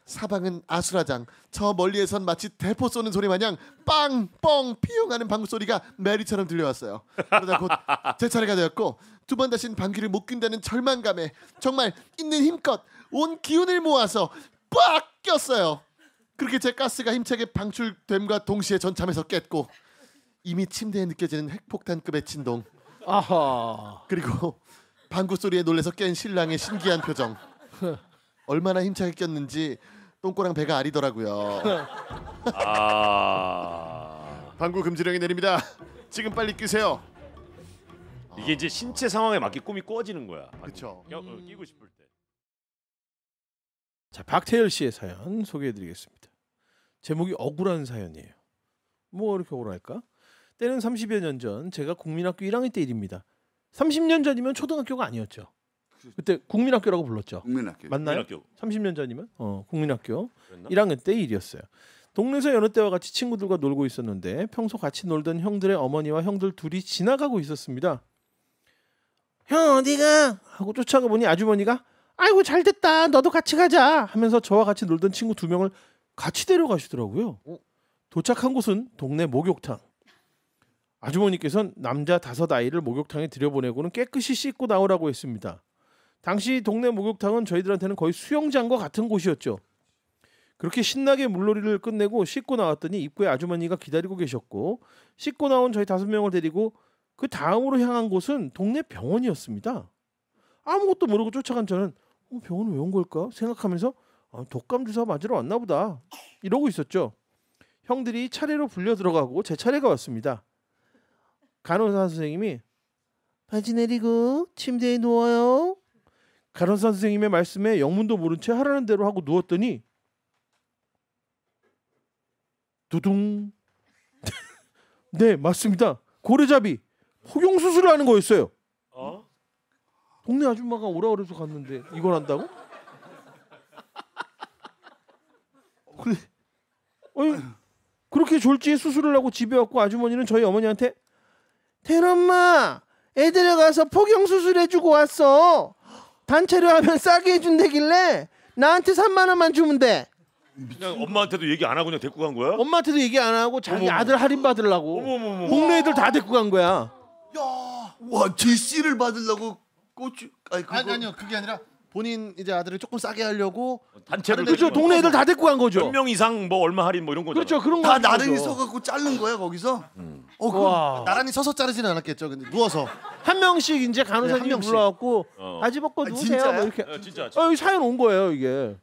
사방은 아수라장. 저 멀리에선 마치 대포 쏘는 소리 마냥 빵뻥 피용하는 방구 소리가 메리처럼 들려왔어요. 그러다 곧 제 차례가 되었고 두 번 다신 방귀를 못 낀다는 절망감에 정말 있는 힘껏 온 기운을 모아서 빡 꼈어요. 그렇게 제 가스가 힘차게 방출됨과 동시에 전 잠에서 깼고 이미 침대에 느껴지는 핵폭탄급의 진동 아하. 그리고 방구 소리에 놀래서 깬 신랑의 신기한 표정. 얼마나 힘차게 꼈는지 똥꼬랑 배가 아리더라고요. 아 방구 금지령이 내립니다. 지금 빨리 끼세요. 이게 이제 신체 상황에 맞게 꿈이 꾸어지는 거야. 그렇죠. 껴, 어, 끼고 싶을 때. 자 박태열 씨의 사연 소개해 드리겠습니다. 제목이 억울한 사연이에요. 뭐 이렇게 억울할까? 때는 30여 년 전 제가 국민학교 1학년 때 일입니다. 30년 전이면 초등학교가 아니었죠. 그때 국민학교라고 불렀죠. 국민학교. 맞나요? 국민학교. 30년 전이면 어 국민학교 그랬나? 1학년 때 일이었어요. 동네에서 여느 때와 같이 친구들과 놀고 있었는데 평소 같이 놀던 형들의 어머니와 형들 둘이 지나가고 있었습니다. 형 어디가? 하고 쫓아가 보니 아주머니가 아이고 잘 됐다 너도 같이 가자 하면서 저와 같이 놀던 친구 두 명을 같이 데려가시더라고요. 도착한 곳은 동네 목욕탕. 아주머니께서는 남자 다섯 아이를 목욕탕에 들여보내고는 깨끗이 씻고 나오라고 했습니다. 당시 동네 목욕탕은 저희들한테는 거의 수영장과 같은 곳이었죠. 그렇게 신나게 물놀이를 끝내고 씻고 나왔더니 입구에 아주머니가 기다리고 계셨고 씻고 나온 저희 다섯 명을 데리고 그 다음으로 향한 곳은 동네 병원이었습니다. 아무것도 모르고 쫓아간 저는 어, 병원은 왜 온 걸까 생각하면서 아, 독감 주사 맞으러 왔나 보다 이러고 있었죠. 형들이 차례로 불려 들어가고 제 차례가 왔습니다. 간호사 선생님이 바지 내리고 침대에 누워요. 간호사 선생님의 말씀에 영문도 모른 채 하라는 대로 하고 누웠더니 두둥 네 맞습니다 고래잡이 혹용 수술을 하는 거였어요 어? 동네 아줌마가 오라 그래서 갔는데 이걸 한다고? 그래 아니 그렇게 졸지에 수술을 하고 집에 왔고 아주머니는 저희 어머니한테 대엄마 애들 가서 폭경 수술 해주고 왔어 단체로 하면 싸게 해준다길래 나한테 3만 원만 주면 돼 그냥 엄마한테도 얘기 안 하고 그냥 데리고 간 거야? 엄마한테도 얘기 안 하고 자기 어머머. 아들 할인 받으려고 어머머머. 동네 애들 다 데리고 간 거야 와 제씨를 받으려고 고추 아니 그거 아니 아니요 그게 아니라 본인 이제 아들을 조금 싸게 하려고 단체를 그렇죠 데리고 동네 애들 다 데리고 간 거죠 몇명 이상 뭐 얼마 할인 뭐 이런 거잖아. 그렇죠 그런 거 다 하는 나란히 거죠. 서갖고 자른 거야 거기서. 음. 어 와. 나란히 서서 자르지는 않았겠죠. 근데 누워서 한 명씩 이제 네, 한 간호사님이 명씩. 불러갖고 어. 바지 벗고 아, 누우세요? 뭐 이렇게 어, 진짜. 어, 여기 사연 온 거예요 이게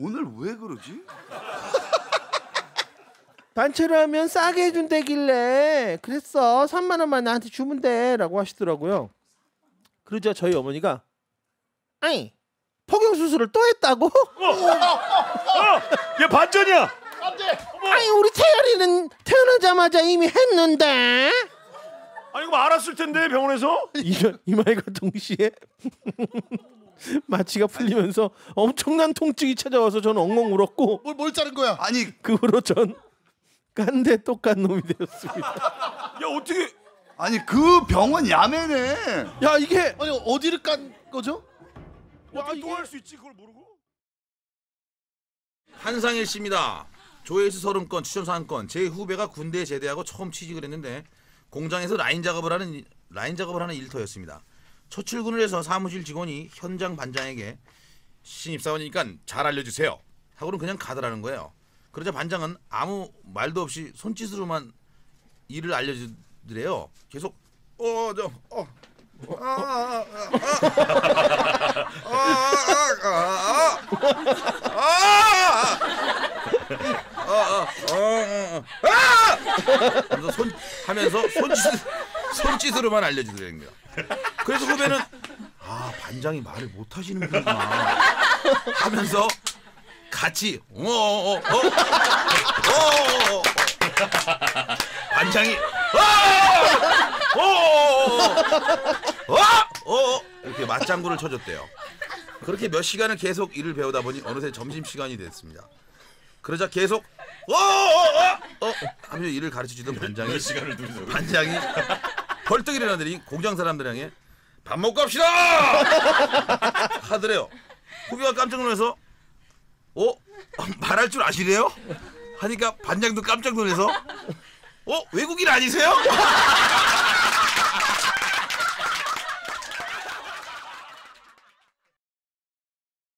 오늘 왜 그러지? 단체로 하면 싸게 해준다길래 그랬어 3만 원만 나한테 주면 돼라고 하시더라고요 그러자 저희 어머니가 아니 폭경 수술을 또 했다고? 얘 반전이야. 아니 우리 태열이는 태어나자마자 이미 했는데 아니 이거 알았을 텐데 병원에서. 이, 이 말과 동시에 마취가 풀리면서 엄청난 통증이 찾아와서 저는 엉엉 울었고 뭘, 뭘 자른 거야? 아니 그 후로 전 깐데 똑깐 놈이 되었습니다. 어떻게 아니 그 병원 야매네. 야 이게 아니 어디를 깐 거죠? 어떻게 또할 수 있지 그걸 모르고? 한상일 씨입니다. 조회수 서른건 추천 사항건 제 후배가 군대에 제대하고 처음 취직을 했는데 공장에서 라인 작업을 하는 일- 라인 작업을 하는 일터였습니다. 첫 출근을 해서 사무실 직원이 현장 반장에게 신입사원이니까 잘 알려주세요. 하고는 그냥 가더라는 거예요. 그러자 반장은 아무 말도 없이 손짓으로만 일을 알려주더래요. 계속 어저 어. 그래서 손 하면서 손짓 손짓으로만 알려주셔야 됩니다. 그래서 후배는 아 반장이 말을 못 하시는 분이구나 하면서 같이 어어어어 반장이 어! 어어어 이렇게 맞장구를 쳐줬대요. 그렇게 몇 시간을 계속 일을 배우다 보니 어느새 점심 시간이 됐습니다. 그러자 계속 어어어 어, 하면서 일을 가르쳐 주던 반장이 시간을 둘이서 반장이 벌떡 일어나더니 공장 사람들 향해 밥 먹고 갑시다 하더래요. 후배가 깜짝 놀라서 어 말할 줄 아시래요? 하니까 반장도 깜짝 놀라서 어 외국인 아니세요?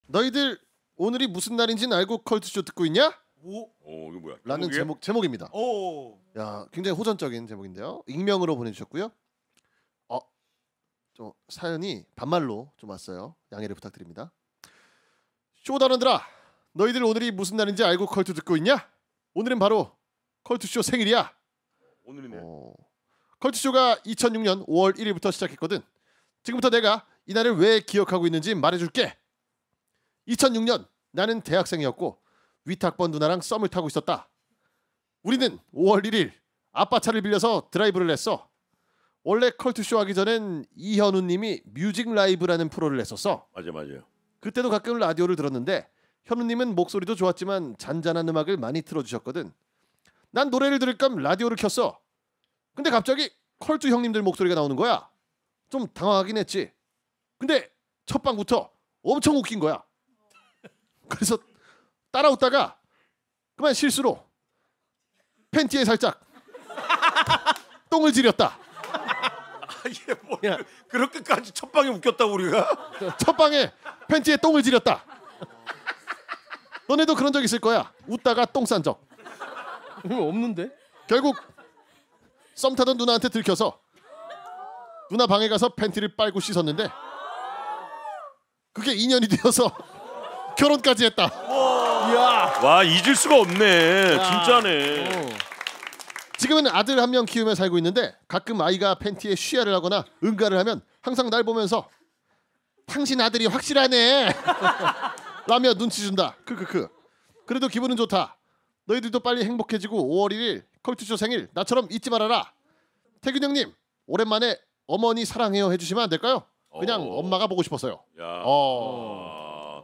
너희들 오늘이 무슨 날인지는 알고 컬투쇼 듣고 있냐? 오 이거 뭐야? 라는 제목이에요? 제목 제목입니다. 오. 야, 굉장히 호전적인 제목인데요. 익명으로 보내주셨고요. 어, 좀 사연이 반말로 좀 왔어요. 양해를 부탁드립니다. 쇼단원들아, 너희들 오늘이 무슨 날인지 알고 컬투 듣고 있냐? 오늘은 바로 컬투쇼 생일이야. 오늘이네. 어, 컬투쇼가 2006년 5월 1일부터 시작했거든. 지금부터 내가 이 날을 왜 기억하고 있는지 말해줄게. 2006년 나는 대학생이었고 윗학번 누나랑 썸을 타고 있었다. 우리는 5월 1일 아빠 차를 빌려서 드라이브를 했어. 원래 컬투쇼 하기 전엔 이현우 님이 뮤직 라이브라는 프로를 했었어. 맞아 맞아요. 그때도 가끔 라디오를 들었는데 현우 님은 목소리도 좋았지만 잔잔한 음악을 많이 틀어 주셨거든. 난 노래를 들을 겸 라디오를 켰어. 근데 갑자기 컬투 형님들 목소리가 나오는 거야. 좀 당황하긴 했지. 근데 첫 방부터 엄청 웃긴 거야. 그래서 따라웃다가 그만 실수로 팬티에 살짝 똥을 지렸다. 이게 뭐야? 그렇게까지 첫 방에 웃겼다고 우리가? 첫 방에 팬티에 똥을 지렸다. 너네도 그런 적 있을 거야. 웃다가 똥 싼 적. 없는데? 결국 썸 타던 누나한테 들켜서 누나 방에 가서 팬티를 빨고 씻었는데 그게 인연이 되어서 결혼까지 했다. 와 잊을 수가 없네. 진짜네. 지금은 아들 한 명 키우며 살고 있는데 가끔 아이가 팬티에 쉬야를 하거나 응가를 하면 항상 날 보면서 당신 아들이 확실하네 라며 눈치 준다 크크크 그래도 기분은 좋다 너희들도 빨리 행복해지고 5월 1일 컬투쇼 생일 나처럼 잊지 말아라 태균 형님 오랜만에 어머니 사랑해요 해주시면 안 될까요? 그냥 어. 엄마가 보고 싶어서요 야. 어.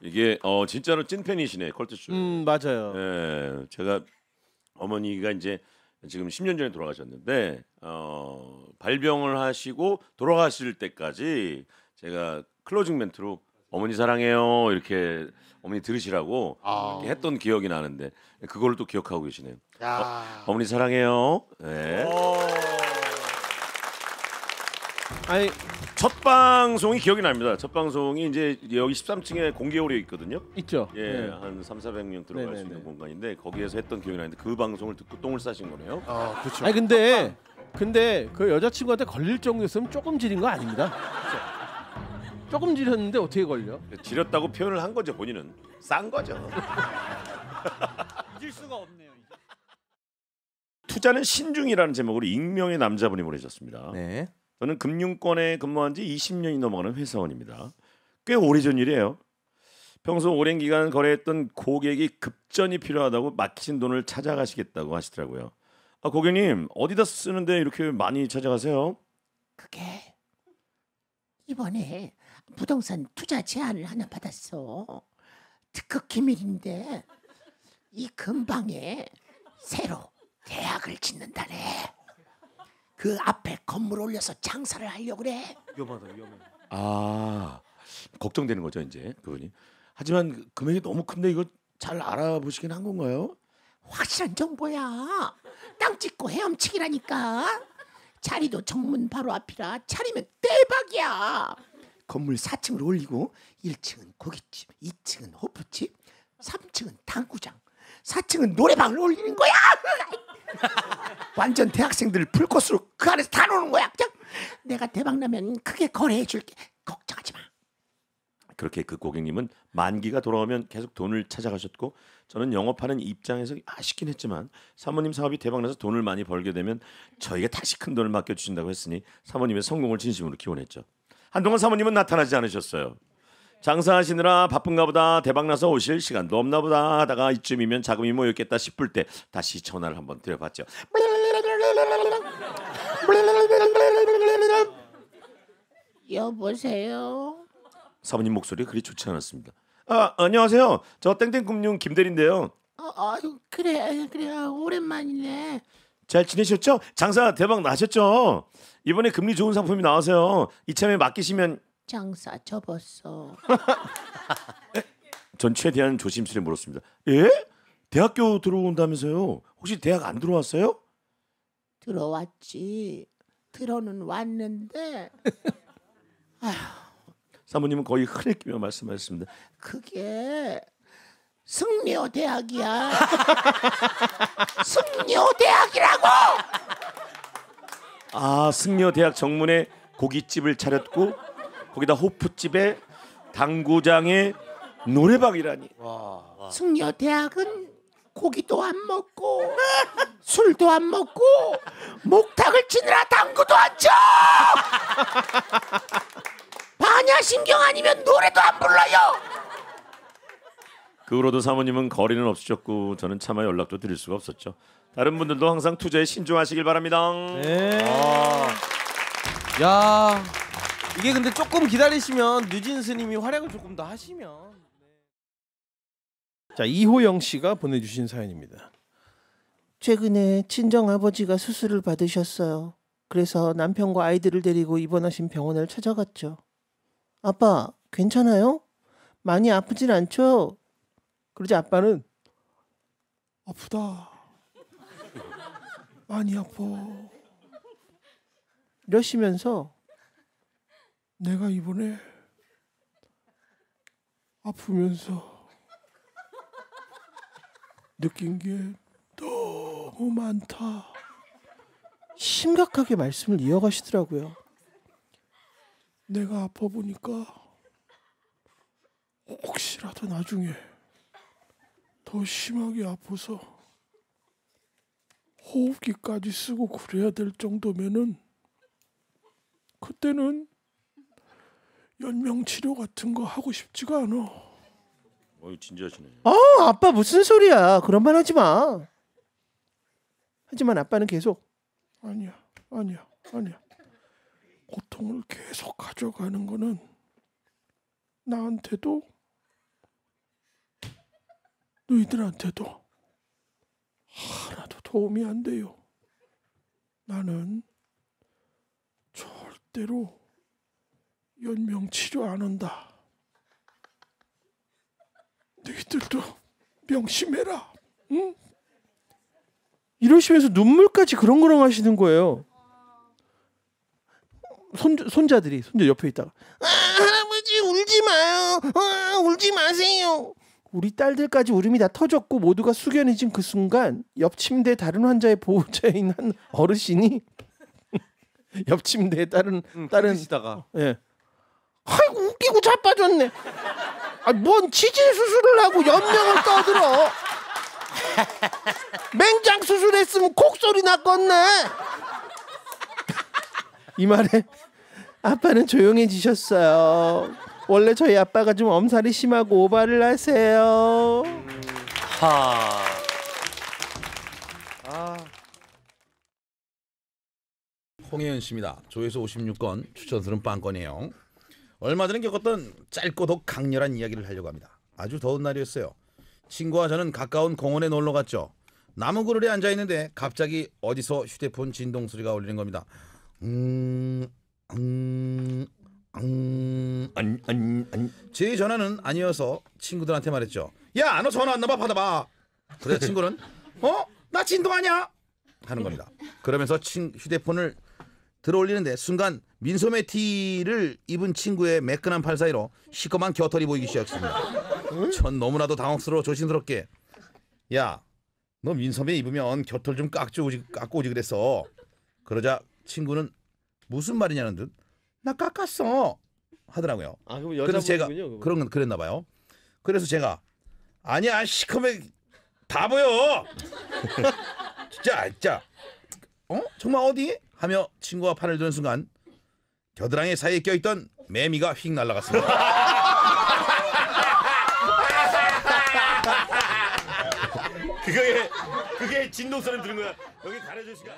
아, 이게 어 진짜로 찐 팬이시네 컬투쇼. 음 맞아요. 예, 제가 어머니가 이제 지금 10년 전에 돌아가셨는데 어, 발병을 하시고 돌아가실 때까지 제가 closing 멘트로 어머니 사랑해요 이렇게 어머니 들으시라고 아. 이렇게 했던 기억이 나는데 그걸 또 기억하고 계시네요. 야. 어머니 사랑해요. 네. 아니 첫 방송이 기억이 납니다. 첫 방송이 이제 여기 13층에 공개홀이 있거든요. 있죠. 예, 네. 한 3, 400명 들어갈 수 네네네. 있는 공간인데 거기에서 했던 기억이 나는데 그 방송을 듣고 똥을 싸신 거네요. 아 그렇죠 아니 근데 근데 그 여자친구한테 걸릴 정도였으면 조금 지린 거 아닙니다. 조금 지렸는데 어떻게 걸려? 지렸다고 표현을 한 거죠 본인은 싼 거죠. 잊을 수가 없네요. 이제. 투자는 신중이라는 제목으로 익명의 남자분이 보내셨습니다. 네. 저는 금융권에 근무한 지 20년이 넘어가는 회사원입니다. 꽤 오래전 일이에요. 평소 오랜 기간 거래했던 고객이 급전이 필요하다고 막히신 돈을 찾아가시겠다고 하시더라고요. 아, 고객님 어디다 쓰는데 이렇게 많이 찾아가세요? 그게 이번에 부동산 투자 제안을 하나 받았어. 특급 기밀인데 이 근방에 새로 대학을 짓는다네. 그 앞에 건물 올려서 장사를 하려고 그래. 위험하다 위험해. 아 걱정되는 거죠 이제 그분이. 하지만 그 금액이 너무 큰데 이거 잘 알아보시긴 한 건가요? 확실한 정보야. 땅 찍고 헤엄치기라니까. 자리도 정문 바로 앞이라 차리면 대박이야. 건물 4층을 올리고 1층은 고깃집, 2층은 호프집, 3층은 당구장, 4층은 노래방을 올리는 거야. 완전 대학생들 풀코스로 그 안에서 다 노는 거야. 그냥 내가 대박 나면 크게 거래해 줄게. 걱정하지 마. 그렇게 그 고객님은 만기가 돌아오면 계속 돈을 찾아가셨고 저는 영업하는 입장에서 아쉽긴 했지만 사모님 사업이 대박나서 돈을 많이 벌게 되면 저희가 다시 큰 돈을 맡겨주신다고 했으니 사모님의 성공을 진심으로 기원했죠. 한동안 사모님은 나타나지 않으셨어요. 장사하시느라 바쁜가 보다 대박나서 오실 시간도 없나 보다 하다가 이쯤이면 자금이 모였겠다 싶을 때 다시 전화를 한번 드려봤죠. 여보세요. 사모님 목소리가 그리 좋지 않았습니다. 아 안녕하세요. 저 땡땡금융 김대리인데요. 어, 아유 그래 그래 오랜만이네. 잘 지내셨죠? 장사 대박 나셨죠? 이번에 금리 좋은 상품이 나와서요. 이참에 맡기시면 장사 접었어. 전 최대한 조심스레 물었습니다. 예? 대학교 들어온다면서요? 혹시 대학 안 들어왔어요? 들어왔지. 들어는 왔는데 사모님은 거의 흐느끼며 말씀하셨습니다. 그게 승려 대학이야. 승려 대학이라고. 아 승려 대학 정문에 고깃집을 차렸고 거기다 호프집에 당구장에 노래방이라니. 승려 대학은 고기도 안 먹고 술도 안 먹고 목탁을 치느라 당구도 안 쳐. 반야신경 아니면 노래도 안 불러요. 그 후로도 사모님은 거리는 없으셨고 저는 차마 연락도 드릴 수가 없었죠. 다른 분들도 항상 투자에 신중하시길 바랍니다. 네. 야 이게 근데 조금 기다리시면 뉴진 스님이 활약을 조금 더 하시면. 자 이호영 씨가 보내주신 사연입니다. 최근에 친정 아버지가 수술을 받으셨어요. 그래서 남편과 아이들을 데리고 입원하신 병원을 찾아갔죠. 아빠, 괜찮아요? 많이 아프진 않죠? 그러자 아빠는 아프다. 많이 아파. 이러시면서 내가 이번에 아프면서 느낀 게 너무 많다. 심각하게 말씀을 이어가시더라고요. 내가 아파 보니까 혹시라도 나중에 더 심하게 아파서 호흡기까지 쓰고 그래야 될 정도면은 그때는 연명 치료 같은 거 하고 싶지가 않아. 어이 진지하시네. 아, 아빠 무슨 소리야? 그런 말 하지 마. 하지만 아빠는 계속 아니야, 아니야, 아니야. 고통을 계속 가져가는 거는 나한테도 너희들한테도 하나도 도움이 안 돼요. 나는 절대로 연명 치료 안 한다. 너희들도 명심해라. 응? 이러시면서 눈물까지 그렁그렁 하시는 거예요. 손 손자들이 손자 옆에 있다가 아, 할아버지 울지 마요. 아, 울지 마세요. 우리 딸들까지 울음이 다 터졌고 모두가 숙연해진 그 순간 옆 침대 다른 환자의 보호자에 있는 한 어르신이 옆 침대에 다른 다른 시다가 예. 아이고 웃기고 자빠졌네. 아, 뭔 치질 수술을 하고 연명을 떠들어. 맹장 수술했으면 콕소리 났겠네. 이 말에 아빠는 조용해지셨어요. 원래 저희 아빠가 좀 엄살이 심하고 오바를 하세요. 하. 홍혜연 씨입니다. 조회수 56건, 추천수는 빵건이에요. 얼마 전에 겪었던 짧고도 강렬한 이야기를 하려고 합니다. 아주 더운 날이었어요. 친구와 저는 가까운 공원에 놀러 갔죠. 나무 그늘에 앉아 있는데 갑자기 어디서 휴대폰 진동 소리가 울리는 겁니다. 음, 음, 음. 안, 안, 안. 제 전화는 아니어서 친구들한테 말했죠. 야, 너 전화 왔나 봐, 받아봐. 그래 친구는 어? 나 진동하냐? 하는 겁니다. 그러면서 친, 휴대폰을 들어올리는데 순간 민소매 티를 입은 친구의 매끈한 팔 사이로 시커먼 겨털이 보이기 시작했습니다. 전 너무나도 당혹스러워 조심스럽게 야, 너 민소매 입으면 겨털 좀 깎지 오지 깎고 오지 그랬어. 그러자 친구는 무슨 말이냐는 듯 나 깎았어 하더라고요. 아 그럼 그래서 제가. 그거. 그런 건 그랬나 봐요. 그래서 제가 아니야 시커매 바보요. 진짜 진짜 어 정말 어디 하며 친구와 팔을 드는 순간 겨드랑이 사이에 껴있던 매미가 휙 날아갔습니다. 그게 그게 진동 소리 들은 거야. 여기 가려져 있으니까.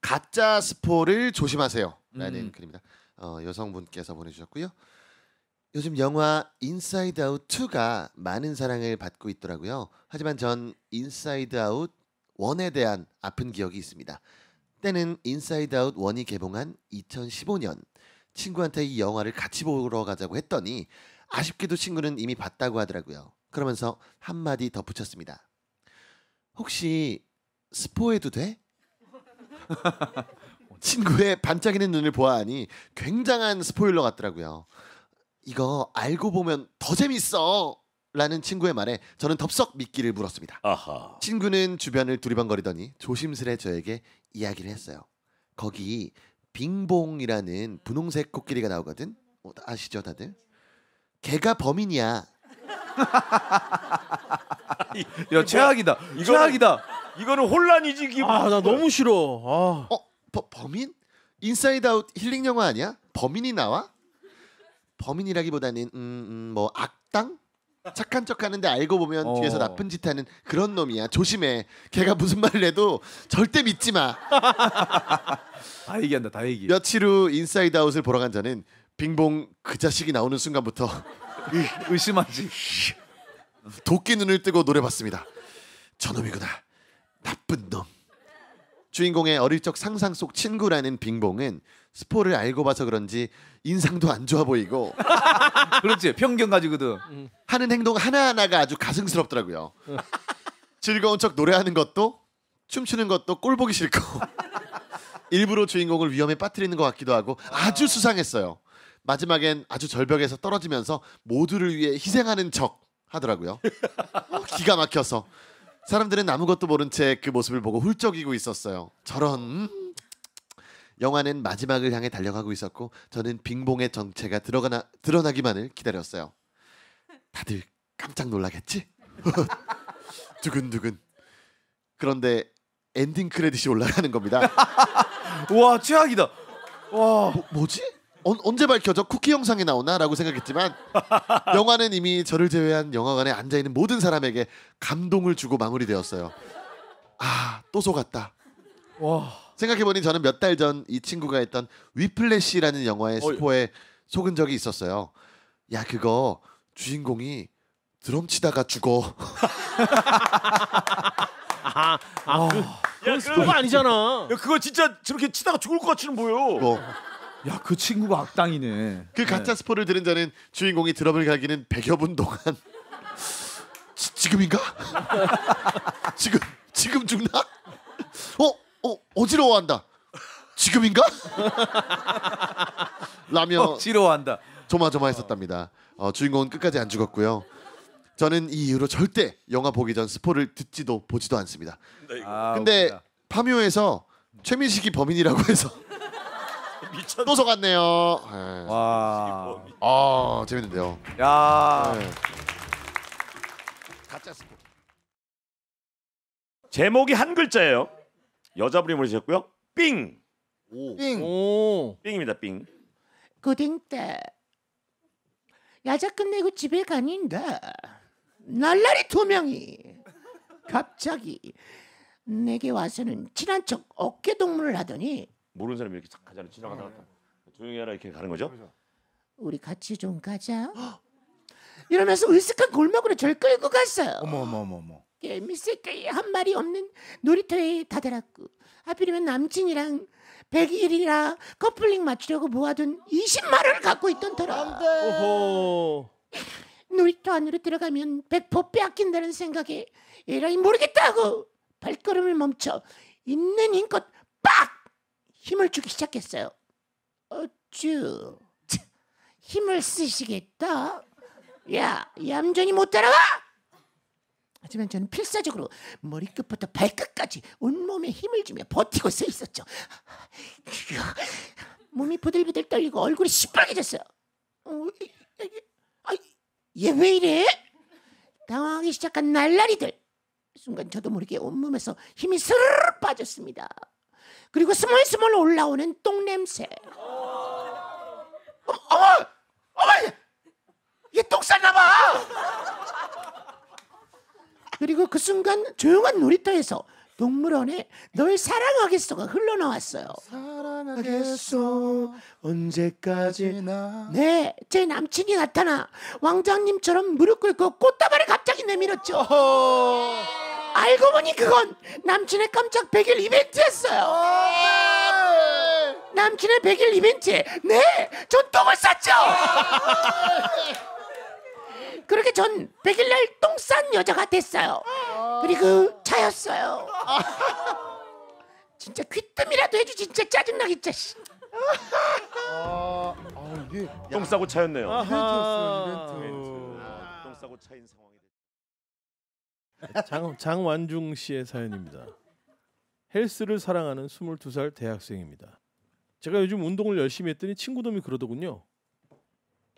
가짜 스포를 조심하세요. 라는 음. 글입니다. 어, 여성분께서 보내주셨고요. 요즘 영화 인사이드 아웃 2가 많은 사랑을 받고 있더라고요. 하지만 전 인사이드 아웃 1에 대한 아픈 기억이 있습니다. 때는 인사이드 아웃 1이 개봉한 2015년 친구한테 이 영화를 같이 보러 가자고 했더니 아쉽게도 친구는 이미 봤다고 하더라고요. 그러면서 한마디 덧붙였습니다. 혹시 스포해도 돼? 친구의 반짝이는 눈을 보아하니 굉장한 스포일러 같더라고요. 이거 알고 보면 더 재밌어. 라는 친구의 말에 저는 덥석 미끼를 물었습니다. 아하. 친구는 주변을 두리번거리더니 조심스레 저에게 이야기를 했어요. 거기 빙봉이라는 분홍색 코끼리가 나오거든. 어, 아시죠 다들? 걔가 범인이야. 야 최악이다. 이거는- 최악이다. 이거는 혼란이지 기분. 아 나 너무 싫어. 아. 어? 버, 범인? 인사이드 아웃 힐링 영화 아니야? 범인이 나와? 범인이라기보다는 음, 음, 뭐 악당? 착한 척하는데 알고 보면 어. 뒤에서 나쁜 짓 하는 그런 놈이야. 조심해. 걔가 무슨 말을 해도 절대 믿지 마. 다 얘기한다. 다 얘기. 며칠 후 인사이드 아웃을 보러 간 저는 빙봉 그 자식이 나오는 순간부터 의- 의심하지. 도끼 눈을 뜨고 노래 봤습니다. 저놈이구나. 나쁜 놈. 주인공의 어릴 적 상상 속 친구라는 빙봉은 스포를 알고 봐서 그런지 인상도 안 좋아 보이고 그렇지. 편견 가지거든. 하는 행동 하나하나가 아주 가증스럽더라고요. 즐거운 척 노래하는 것도 춤추는 것도 꼴 보기 싫고 일부러 주인공을 위험에 빠뜨리는 것 같기도 하고 아주 수상했어요. 마지막엔 아주 절벽에서 떨어지면서 모두를 위해 희생하는 척 하더라고요. 어, 기가 막혀서 사람들은 아무것도 모른 채 그 모습을 보고 훌쩍이고 있었어요. 저런 음. 영화는 마지막을 향해 달려가고 있었고 저는 빙봉의 정체가 들어가나 드러나기만을 기다렸어요. 다들 깜짝 놀라겠지? 두근두근. 그런데 엔딩 크레딧이 올라가는 겁니다. 와 최악이다. 와. 뭐? 언, 언제 밝혀져? 쿠키 영상에 나오나라고 생각했지만 영화는 이미 저를 제외한 영화관에 앉아 있는 모든 사람에게 감동을 주고 마무리되었어요. 아, 또 속았다. 와. 생각해보니 저는 몇 달 전 이 친구가 했던 위플래시라는 영화의 스포에 속은 적이 있었어요. 야 그거 주인공이 드럼 치다가 죽어. 아, 아, 그, 야, 그건 스포가 아니잖아. 야, 그거 진짜 저렇게 치다가 죽을 것 같이는 보여. 뭐. 야 그 친구가 악당이네. 그 가짜 스포를 들은 저는 주인공이 드럼을 갈기는 100여 분 동안 지, 지금인가? 지금 지금 죽나? 어? 어 어지러워한다. 지금인가? 라며 어, 지루한다. 조마조마했었답니다. 어, 주인공은 끝까지 안 죽었고요. 저는 이 이후로 절대 영화 보기 전 스포를 듣지도 보지도 않습니다. 아, 근데 웃기다. 파묘에서 최민식이 범인이라고 해서 또 속았네요. 예. 와. 아 재밌는데요. 야. 네. 가짜 스포. 제목이 한 글자예요. 여자분이 보내주셨고요. 삥. 삥. 오. 삥입니다. 삥. 고딩 때 야자 끝내고 집에 가닌데 날라리 두 명이 갑자기 내게 와서는 친한 척 어깨 동무를 하더니 모르는 사람이 이렇게 착 하잖아요. 지나가다가 조용히 하라 이렇게 가는 거죠. 우리 같이 좀 가자 이러면서 으슥한 골목으로 절 끌고 갔어요 어머 어머 어머 어머. 게 미세게 한 말이 없는 놀이터에 다다랐고 하필이면 남친이랑 100일이라 커플링 맞추려고 모아둔 20만 원을 갖고 있던 터라 오호. 놀이터 안으로 들어가면 백포 빼앗긴다는 생각에 에라이 모르겠다고 발걸음을 멈춰 있는 힘껏 빡 힘을 주기 시작했어요. 어쭈 차, 힘을 쓰시겠다. 야 얌전히 못 따라가. 하지만 저는 필사적으로 머리끝부터 발끝까지 온몸에 힘을 주며 버티고 서 있었죠. 몸이 부들부들 떨리고 얼굴이 시뻘개졌어요. 어, 얘왜 이래? 당황하기 시작한 날라리들. 순간 저도 모르게 온몸에서 힘이 스르르 빠졌습니다. 그리고 스멀스멀 올라오는 똥 냄새. 어, 어머, 어머, 얘 똥 쌌나 봐. 그리고 그 순간 조용한 놀이터에서 동물원에 널 사랑하겠어가 흘러나왔어요. 사랑하겠어 언제까지나 네, 제 남친이 나타나 왕자님처럼 무릎 꿇고 꽃다발을 갑자기 내밀었죠. 알고 보니 그건 남친의 깜짝 100일 이벤트였어요. 남친의 100일 이벤트에 네, 전 똥을 쌌죠. 그렇게 전 100일 날 똥 싼 여자가 됐어요. 그리고 차였어요. 진짜 귀뜸이라도 해주 진짜 짜증나겠자. 씨. 아, 아 이게 똥 싸고 차였네요. 아하. 똥 싸고 차인 상황이 장 장완중 씨의 사연입니다. 헬스를 사랑하는 22살 대학생입니다. 제가 요즘 운동을 열심히 했더니 친구 놈이 그러더군요.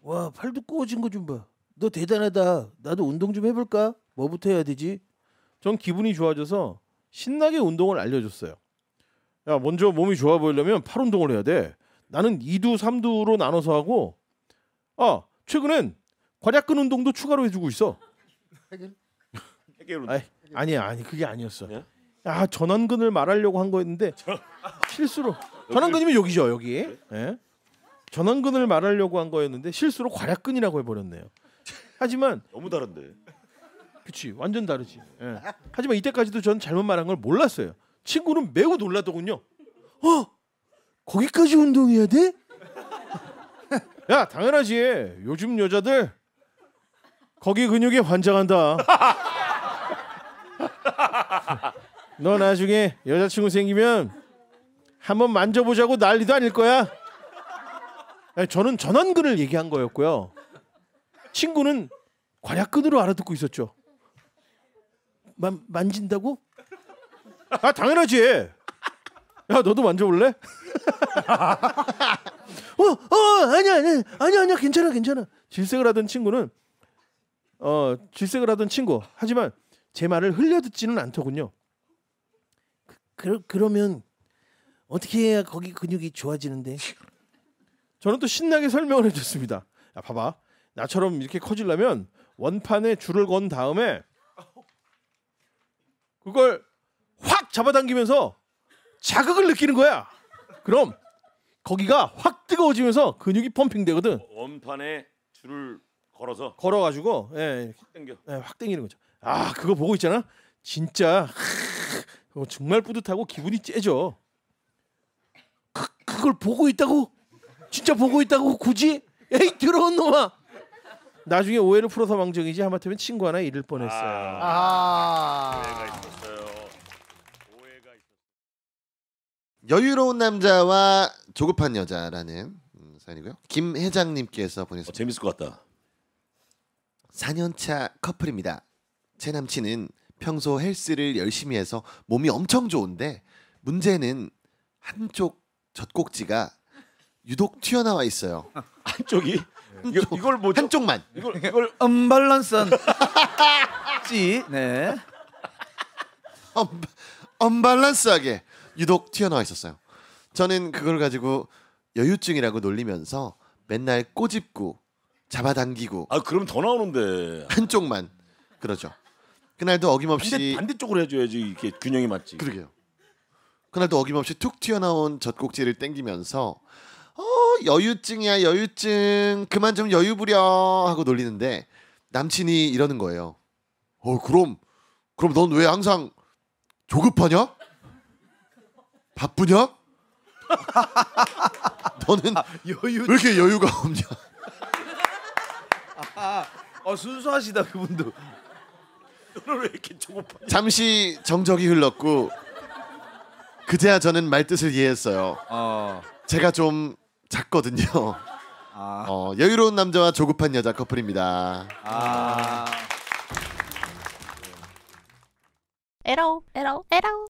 와 팔도 꼬진 거 좀 봐. 너 대단하다. 나도 운동 좀 해볼까? 뭐부터 해야 되지? 전 기분이 좋아져서 신나게 운동을 알려줬어요. 야 먼저 몸이 좋아 보이려면 팔 운동을 해야 돼. 나는 2두 3두로 나눠서 하고 아 최근엔 괄약근 운동도 추가로 해주고 있어. 해결 아이, 아니야 아니 그게 아니었어. 아니야? 아 전완근을 말하려고 한 거였는데 실수로 전완근이면 여기죠 여기. 예? 전완근을 말하려고 한 거였는데 실수로 괄약근이라고 해버렸네요. 하지만 너무 다른데. 그치 완전 다르지. 예. 하지만 이때까지도 전 잘못 말한 걸 몰랐어요. 친구는 매우 놀라더군요. 어 거기까지 운동해야 돼? 야 당연하지. 요즘 여자들 거기 근육에 환장한다. 너 나중에 여자친구 생기면 한번 만져보자고 난리도 아닐 거야. 저는 전완근을 얘기한 거였고요. 친구는 괄약근으로 알아듣고 있었죠. 만 만진다고? 아 당연하지. 야 너도 만져볼래? 어, 어 아니야 아니야 아니야 아니야 괜찮아 괜찮아. 질색을 하던 친구는 어 질색을 하던 친구 하지만 제 말을 흘려듣지는 않더군요. 그, 그러 면 어떻게 해야 거기 근육이 좋아지는데? 저는 또 신나게 설명을 해줬습니다. 야 봐봐 나처럼 이렇게 커지려면 원판에 줄을 건 다음에 그걸 확 잡아당기면서 자극을 느끼는 거야. 그럼 거기가 확 뜨거워지면서 근육이 펌핑되거든. 원판에 줄을 걸어서 걸어가지고 예, 확 당겨. 예, 확 당기는 거죠. 아 그거 보고 있잖아. 진짜 하, 정말 뿌듯하고 기분이 째져. 그, 그걸 보고 있다고? 진짜 보고 있다고 굳이? 에이 더러운 놈아. 나중에 오해를 풀어서 망정이지 하마터면 친구 하나 잃을 뻔했어요. 아. 오해가 있었어요. 오해가 있었어요. 여유로운 남자와 조급한 여자라는 음, 사연이고요. 김 회장님께서 어. 재밌을 것 같다. 4년차 커플입니다. 제 남친은 평소 헬스를 열심히 해서 몸이 엄청 좋은데 문제는 한쪽 젖꼭지가 유독 튀어나와 있어요. 한쪽이 이거, 이걸 뭐죠? 한쪽만. 이걸 이걸 언밸런스한 찌. 네. 언, 언밸런스하게 유독 튀어나와 있었어요. 저는 그걸 가지고 여유증이라고 놀리면서 맨날 꼬집고 잡아당기고 아 그럼 더 나오는데. 한쪽만 그러죠. 그날도 어김없이 반대 반대쪽으로 해줘야지 이렇게 균형이 맞지. 그러게요. 그날도 어김없이 툭 튀어나온 젖꼭지를 땡기면서 어 여유증이야 여유증 그만 좀 여유 부려 하고 놀리는데 남친이 이러는 거예요. 어 그럼 그럼 넌 왜 항상 조급하냐? 바쁘냐? 너는 여유. 왜 이렇게 여유가 없냐? 어 순수하시다 그분도. 너는 왜 이렇게 조급하? 잠시 정적이 흘렀고 그제야 저는 말뜻을 이해했어요. 어. 제가 좀 작거든요. 아. 어, 여유로운 남자와 조급한 여자 커플입니다. 아. 에라오 에라오 에라오